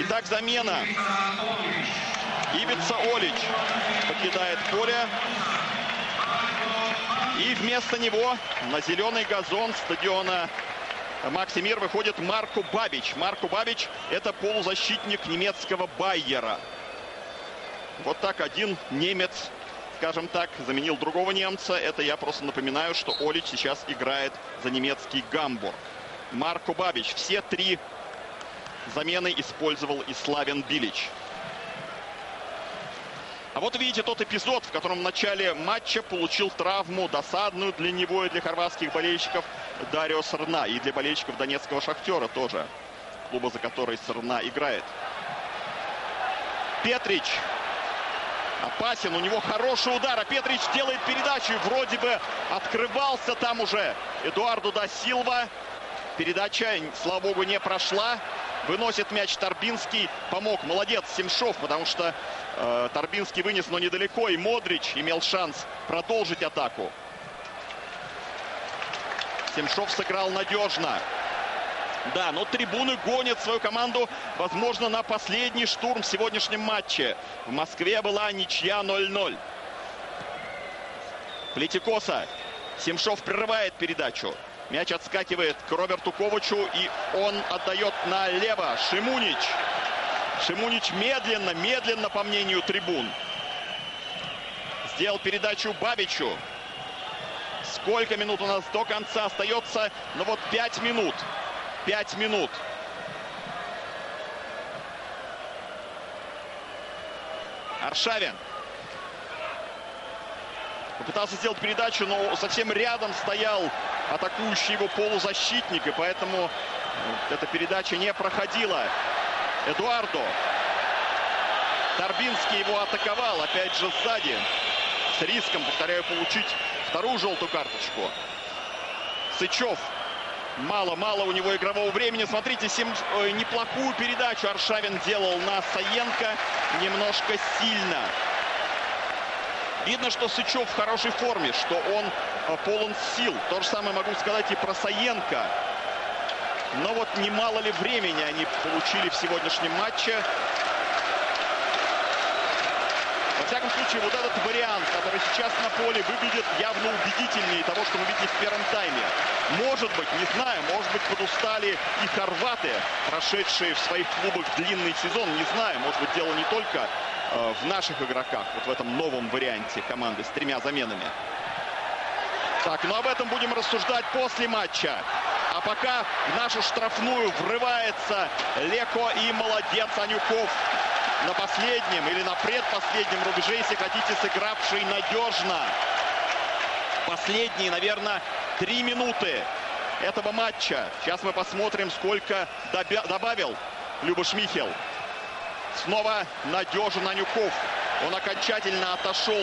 Итак, замена. Ивица Олич покидает поле. И вместо него на зеленый газон стадиона Максимир выходит Марку Бабич. Марку Бабич – это полузащитник немецкого Байера. Вот так один немец, скажем так, заменил другого немца. Это я просто напоминаю, что Олич сейчас играет за немецкий Гамбург. Марко Бабич. Все три замены использовал и Славен Билич. А вот видите тот эпизод, в котором в начале матча получил травму, досадную для него и для хорватских болельщиков Дарио Срна. И для болельщиков донецкого «Шахтера» тоже, клуба, за который Срна играет. Петрич опасен, у него хороший удар, а Петрич делает передачу и вроде бы открывался там уже Эдуарду да Силва. Передача, слава богу, не прошла. Выносит мяч Торбинский. Помог. Молодец Семшов, потому что э, Торбинский вынес, но недалеко. И Модрич имел шанс продолжить атаку. Семшов сыграл надежно. Да, но трибуны гонят свою команду, возможно, на последний штурм в сегодняшнем матче. В Москве была ничья 0-0. Плетикоса. Семшов прерывает передачу. Мяч отскакивает к Роберту Ковачу, и он отдает налево. Шимунич. Шимунич медленно, медленно, по мнению трибун. Сделал передачу Бабичу. Сколько минут у нас до конца остается? Ну вот 5 минут. 5 минут. Аршавин. Попытался сделать передачу, но совсем рядом стоял атакующий его полузащитник, и поэтому эта передача не проходила. Эдуардо. Торбинский его атаковал, опять же сзади. С риском, повторяю, получить вторую желтую карточку. Сычев. Мало-мало у него игрового времени. Смотрите, сем... неплохую передачу Аршавин делал на Саенко. Немножко сильно. Видно, что Сычев в хорошей форме, что он э, полон сил. То же самое могу сказать и про Саенко. Но вот немало ли времени они получили в сегодняшнем матче. Во всяком случае, вот этот вариант, который сейчас на поле выглядит явно убедительнее того, что мы видели в первом тайме. Может быть, не знаю, может быть, подустали и хорваты, прошедшие в своих клубах длинный сезон. Не знаю, может быть, дело не только в наших игроках, вот в этом новом варианте команды с тремя заменами. Так, ну об этом будем рассуждать после матча. А пока в нашу штрафную врывается Леко и молодец Анюков. На последнем или на предпоследнем рубеже, если хотите, сыгравший надежно. Последние, наверное, три минуты этого матча. Сейчас мы посмотрим, сколько добавил Люба Шмихел. Снова надежен Анюков. Он окончательно отошел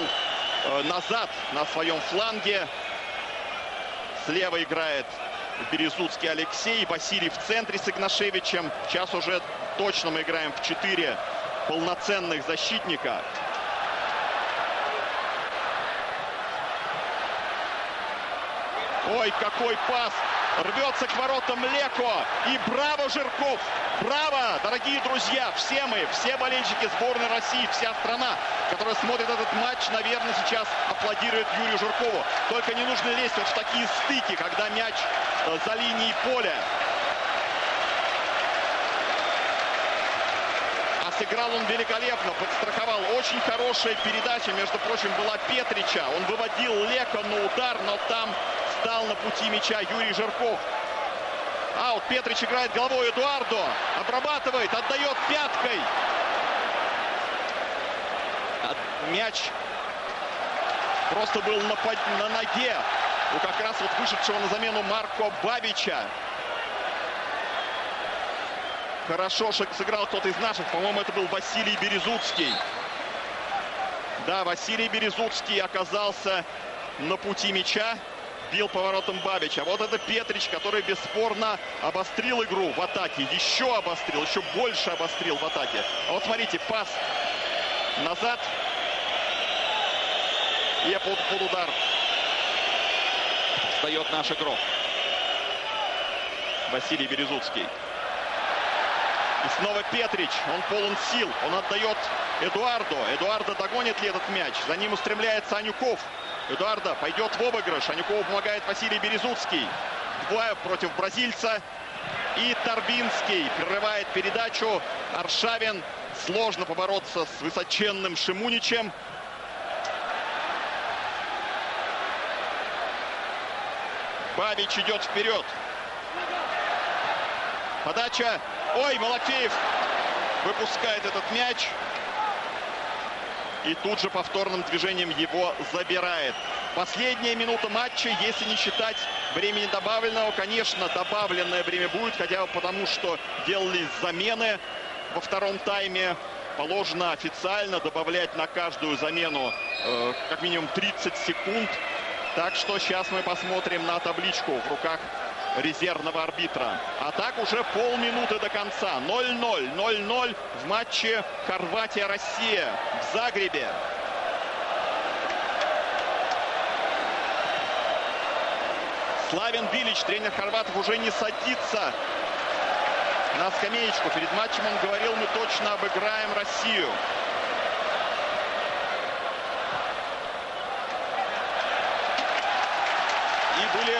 э, назад на своем фланге. Слева играет Березутский Алексей. Василий в центре с Игнашевичем. Сейчас уже точно мы играем в 4 полноценных защитника. Ой, какой пас! Рвется к воротам Леко. И браво, Жирков! Браво, дорогие друзья! Все мы, все болельщики сборной России, вся страна, которая смотрит этот матч, наверное, сейчас аплодирует Юрию Жиркову. Только не нужно лезть вот в такие стыки, когда мяч э, за линией поля. А сыграл он великолепно, подстраховал. Очень хорошая передача, между прочим, была Петрича. Он выводил Лека на удар, но там стал на пути мяча Юрий Жирков. Аут. Петрич играет головой Эдуардо. Обрабатывает, отдает пяткой. Мяч просто был на, на ноге у как раз вот вышедшего на замену Марко Бабича. Хорошо сыграл кто-то из наших. По-моему, это был Василий Березуцкий. Да, Василий Березуцкий оказался на пути мяча бил поворотом Бабича. Вот это Петрич, который бесспорно обострил игру в атаке. Еще обострил, еще больше обострил в атаке. А вот смотрите, пас назад. И под, под удар встает наш игрок. Василий Березуцкий. И снова Петрич. Он полон сил. Он отдает Эдуардо. Эдуардо догонит ли этот мяч? За ним устремляется Анюков. Эдуардо пойдет в обыгрыш. Анюкову помогает Василий Березуцкий. Двое против бразильца. И Торбинский прерывает передачу. Аршавин. Сложно побороться с высоченным Шимуничем. Бабич идет вперед. Подача. Ой, Малафеев выпускает этот мяч. И тут же повторным движением его забирает. Последняя минута матча, если не считать времени добавленного, конечно, добавленное время будет, хотя бы потому, что делались замены во втором тайме. Положено официально добавлять на каждую замену э, как минимум 30 секунд. Так что сейчас мы посмотрим на табличку в руках резервного арбитра. А так уже полминуты до конца. 0-0. 0-0 в матче Хорватия-Россия в Загребе. Славин Билич, тренер хорватов, уже не садится на скамеечку. Перед матчем он говорил, мы точно обыграем Россию. И были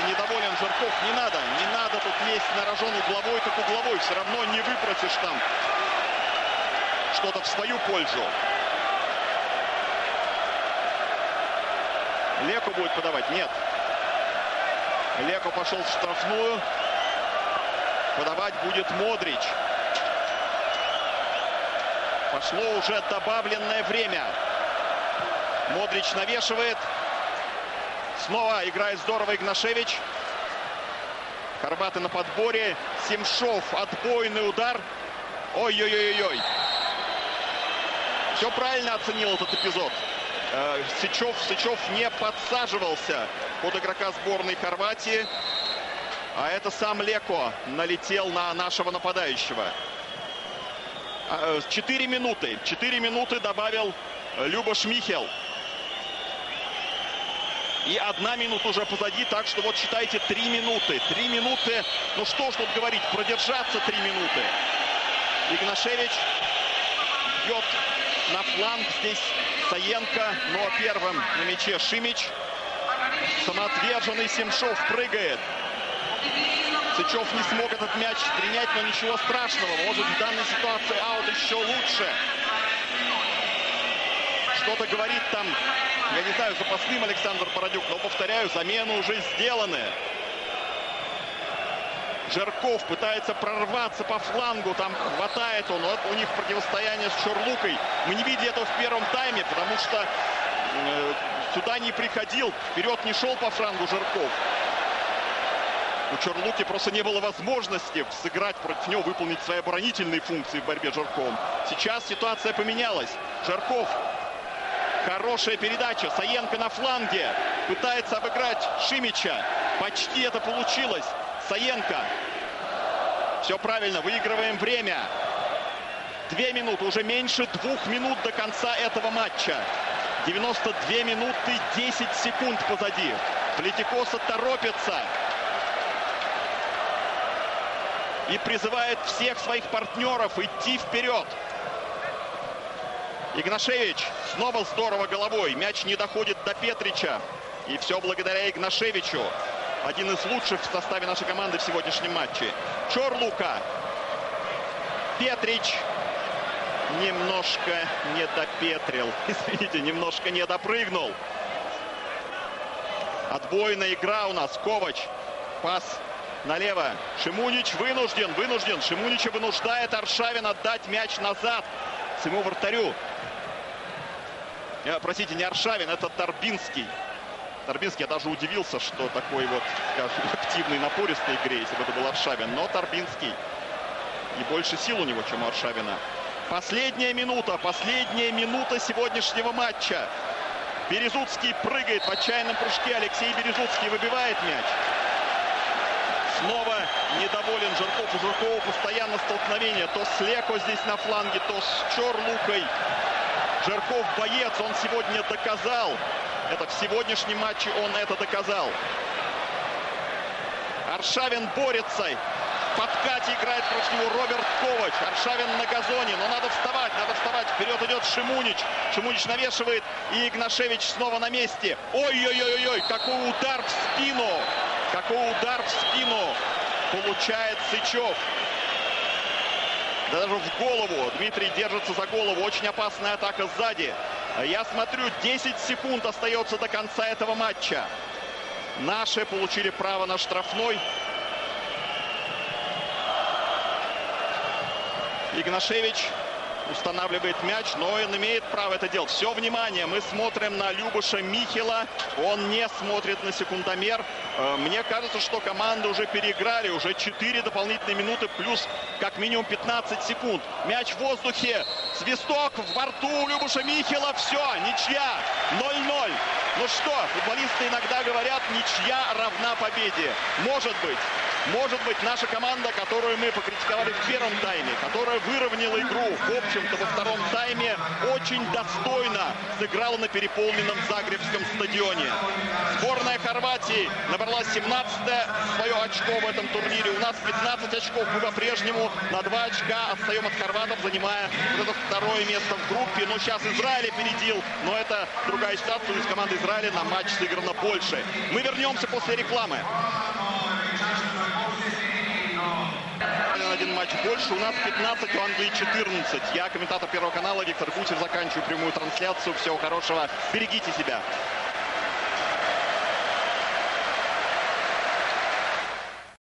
смотрите, недоволен Жирков. Не надо, не надо тут лезть на рожон угловой, как угловой. Все равно не выпросишь там что-то в свою пользу. Леку будет подавать? Нет. Леку пошел в штрафную. Подавать будет Модрич. Пошло уже добавленное время. Модрич навешивает. Снова играет здорово Игнашевич. Хорваты на подборе. Семшов. Отбойный удар. Ой-ой-ой-ой. Все правильно оценил этот эпизод. Э, Сычев, Сычев не подсаживался под игрока сборной Хорватии. А это сам Леко налетел на нашего нападающего. Э, четыре минуты. Четыре минуты добавил Люба Шмихел. И одна минута уже позади, так что вот считайте три минуты. Три минуты, ну что ж тут говорить, продержаться три минуты. Игнашевич бьет на фланг. Здесь Саенко, но первым на мяче Шимич. Самоотверженный Семшов прыгает. Сычев не смог этот мяч принять, но ничего страшного. Может в данной ситуации аут еще лучше. Что-то говорит там я не знаю, запасным Александр Бородюк, но, повторяю, замены уже сделаны. Жерков пытается прорваться по флангу, там хватает он. Вот у них противостояние с Чорлукой. Мы не видели этого в первом тайме, потому что э, сюда не приходил, вперед не шел по флангу Жерков. У Чорлуки просто не было возможности сыграть против него, выполнить свои оборонительные функции в борьбе с Жарковым. Сейчас ситуация поменялась. Жарков Хорошая передача. Саенко на фланге. Пытается обыграть Шимича. Почти это получилось. Саенко. Все правильно. Выигрываем время. Две минуты. Уже меньше двух минут до конца этого матча. 92 минуты 10 секунд позади. Плетикоса торопится. И призывает всех своих партнеров идти вперед. Игнашевич снова здорово головой. Мяч не доходит до Петрича. И все благодаря Игнашевичу. Один из лучших в составе нашей команды в сегодняшнем матче. Чорлука. Петрич немножко не допетрил. Извините, немножко не допрыгнул. Отбойная игра у нас. Ковач. Пас налево. Шимунич вынужден, вынужден. Шимунича вынуждает Аршавин отдать мяч назад своему вратарю. Э, простите, не Аршавин, это Торбинский. Торбинский, я даже удивился, что такой вот, скажем, активный, напористый игре, если бы это был Аршавин. Но Торбинский. И больше сил у него, чем у Аршавина. Последняя минута, последняя минута сегодняшнего матча. Березуцкий прыгает в отчаянном прыжке. Алексей Березуцкий выбивает мяч. Снова недоволен Жирков. У Жиркова постоянно столкновение. То с Леко здесь на фланге, то с Чорлукой. Жирков боец, он сегодня доказал. Это в сегодняшнем матче он это доказал. Аршавин борется. В подкате играет против него Роберт Ковач. Аршавин на газоне. Но надо вставать, надо вставать. Вперед идет Шимунич. Шимунич навешивает. И Игнашевич снова на месте. Ой-ой-ой-ой, какой удар в спину. Какой удар в спину получает Сычев. Даже в голову. Дмитрий держится за голову. Очень опасная атака сзади. Я смотрю, 10 секунд остается до конца этого матча. Наши получили право на штрафной. Игнашевич устанавливает мяч, но он имеет право это делать. Все внимание, мы смотрим на Любуша Михила. Он не смотрит на секундомер. Э, мне кажется, что команды уже переиграли. Уже 4 дополнительные минуты плюс как минимум 15 секунд. Мяч в воздухе. Свисток в борту Любуша Михила. Все, ничья. 0-0. Ну что, футболисты иногда говорят, ничья равна победе. Может быть. Может быть, наша команда, которую мы покритиковали в первом тайме, которая выровняла игру, в общем-то, во втором тайме, очень достойно сыграла на переполненном Загребском стадионе. Сборная Хорватии набрала 17-е свое очко в этом турнире. У нас 15 очков. Мы по-прежнему на 2 очка отстаем от хорватов, занимая вот это второе место в группе. Но сейчас Израиль опередил, но это другая ситуация. Из команды Израиля на матч сыграно больше. Мы вернемся после рекламы. Один матч больше. У нас 15, у Англии 14. Я комментатор Первого канала Виктор Кутев. Заканчиваю прямую трансляцию. Всего хорошего. Берегите себя.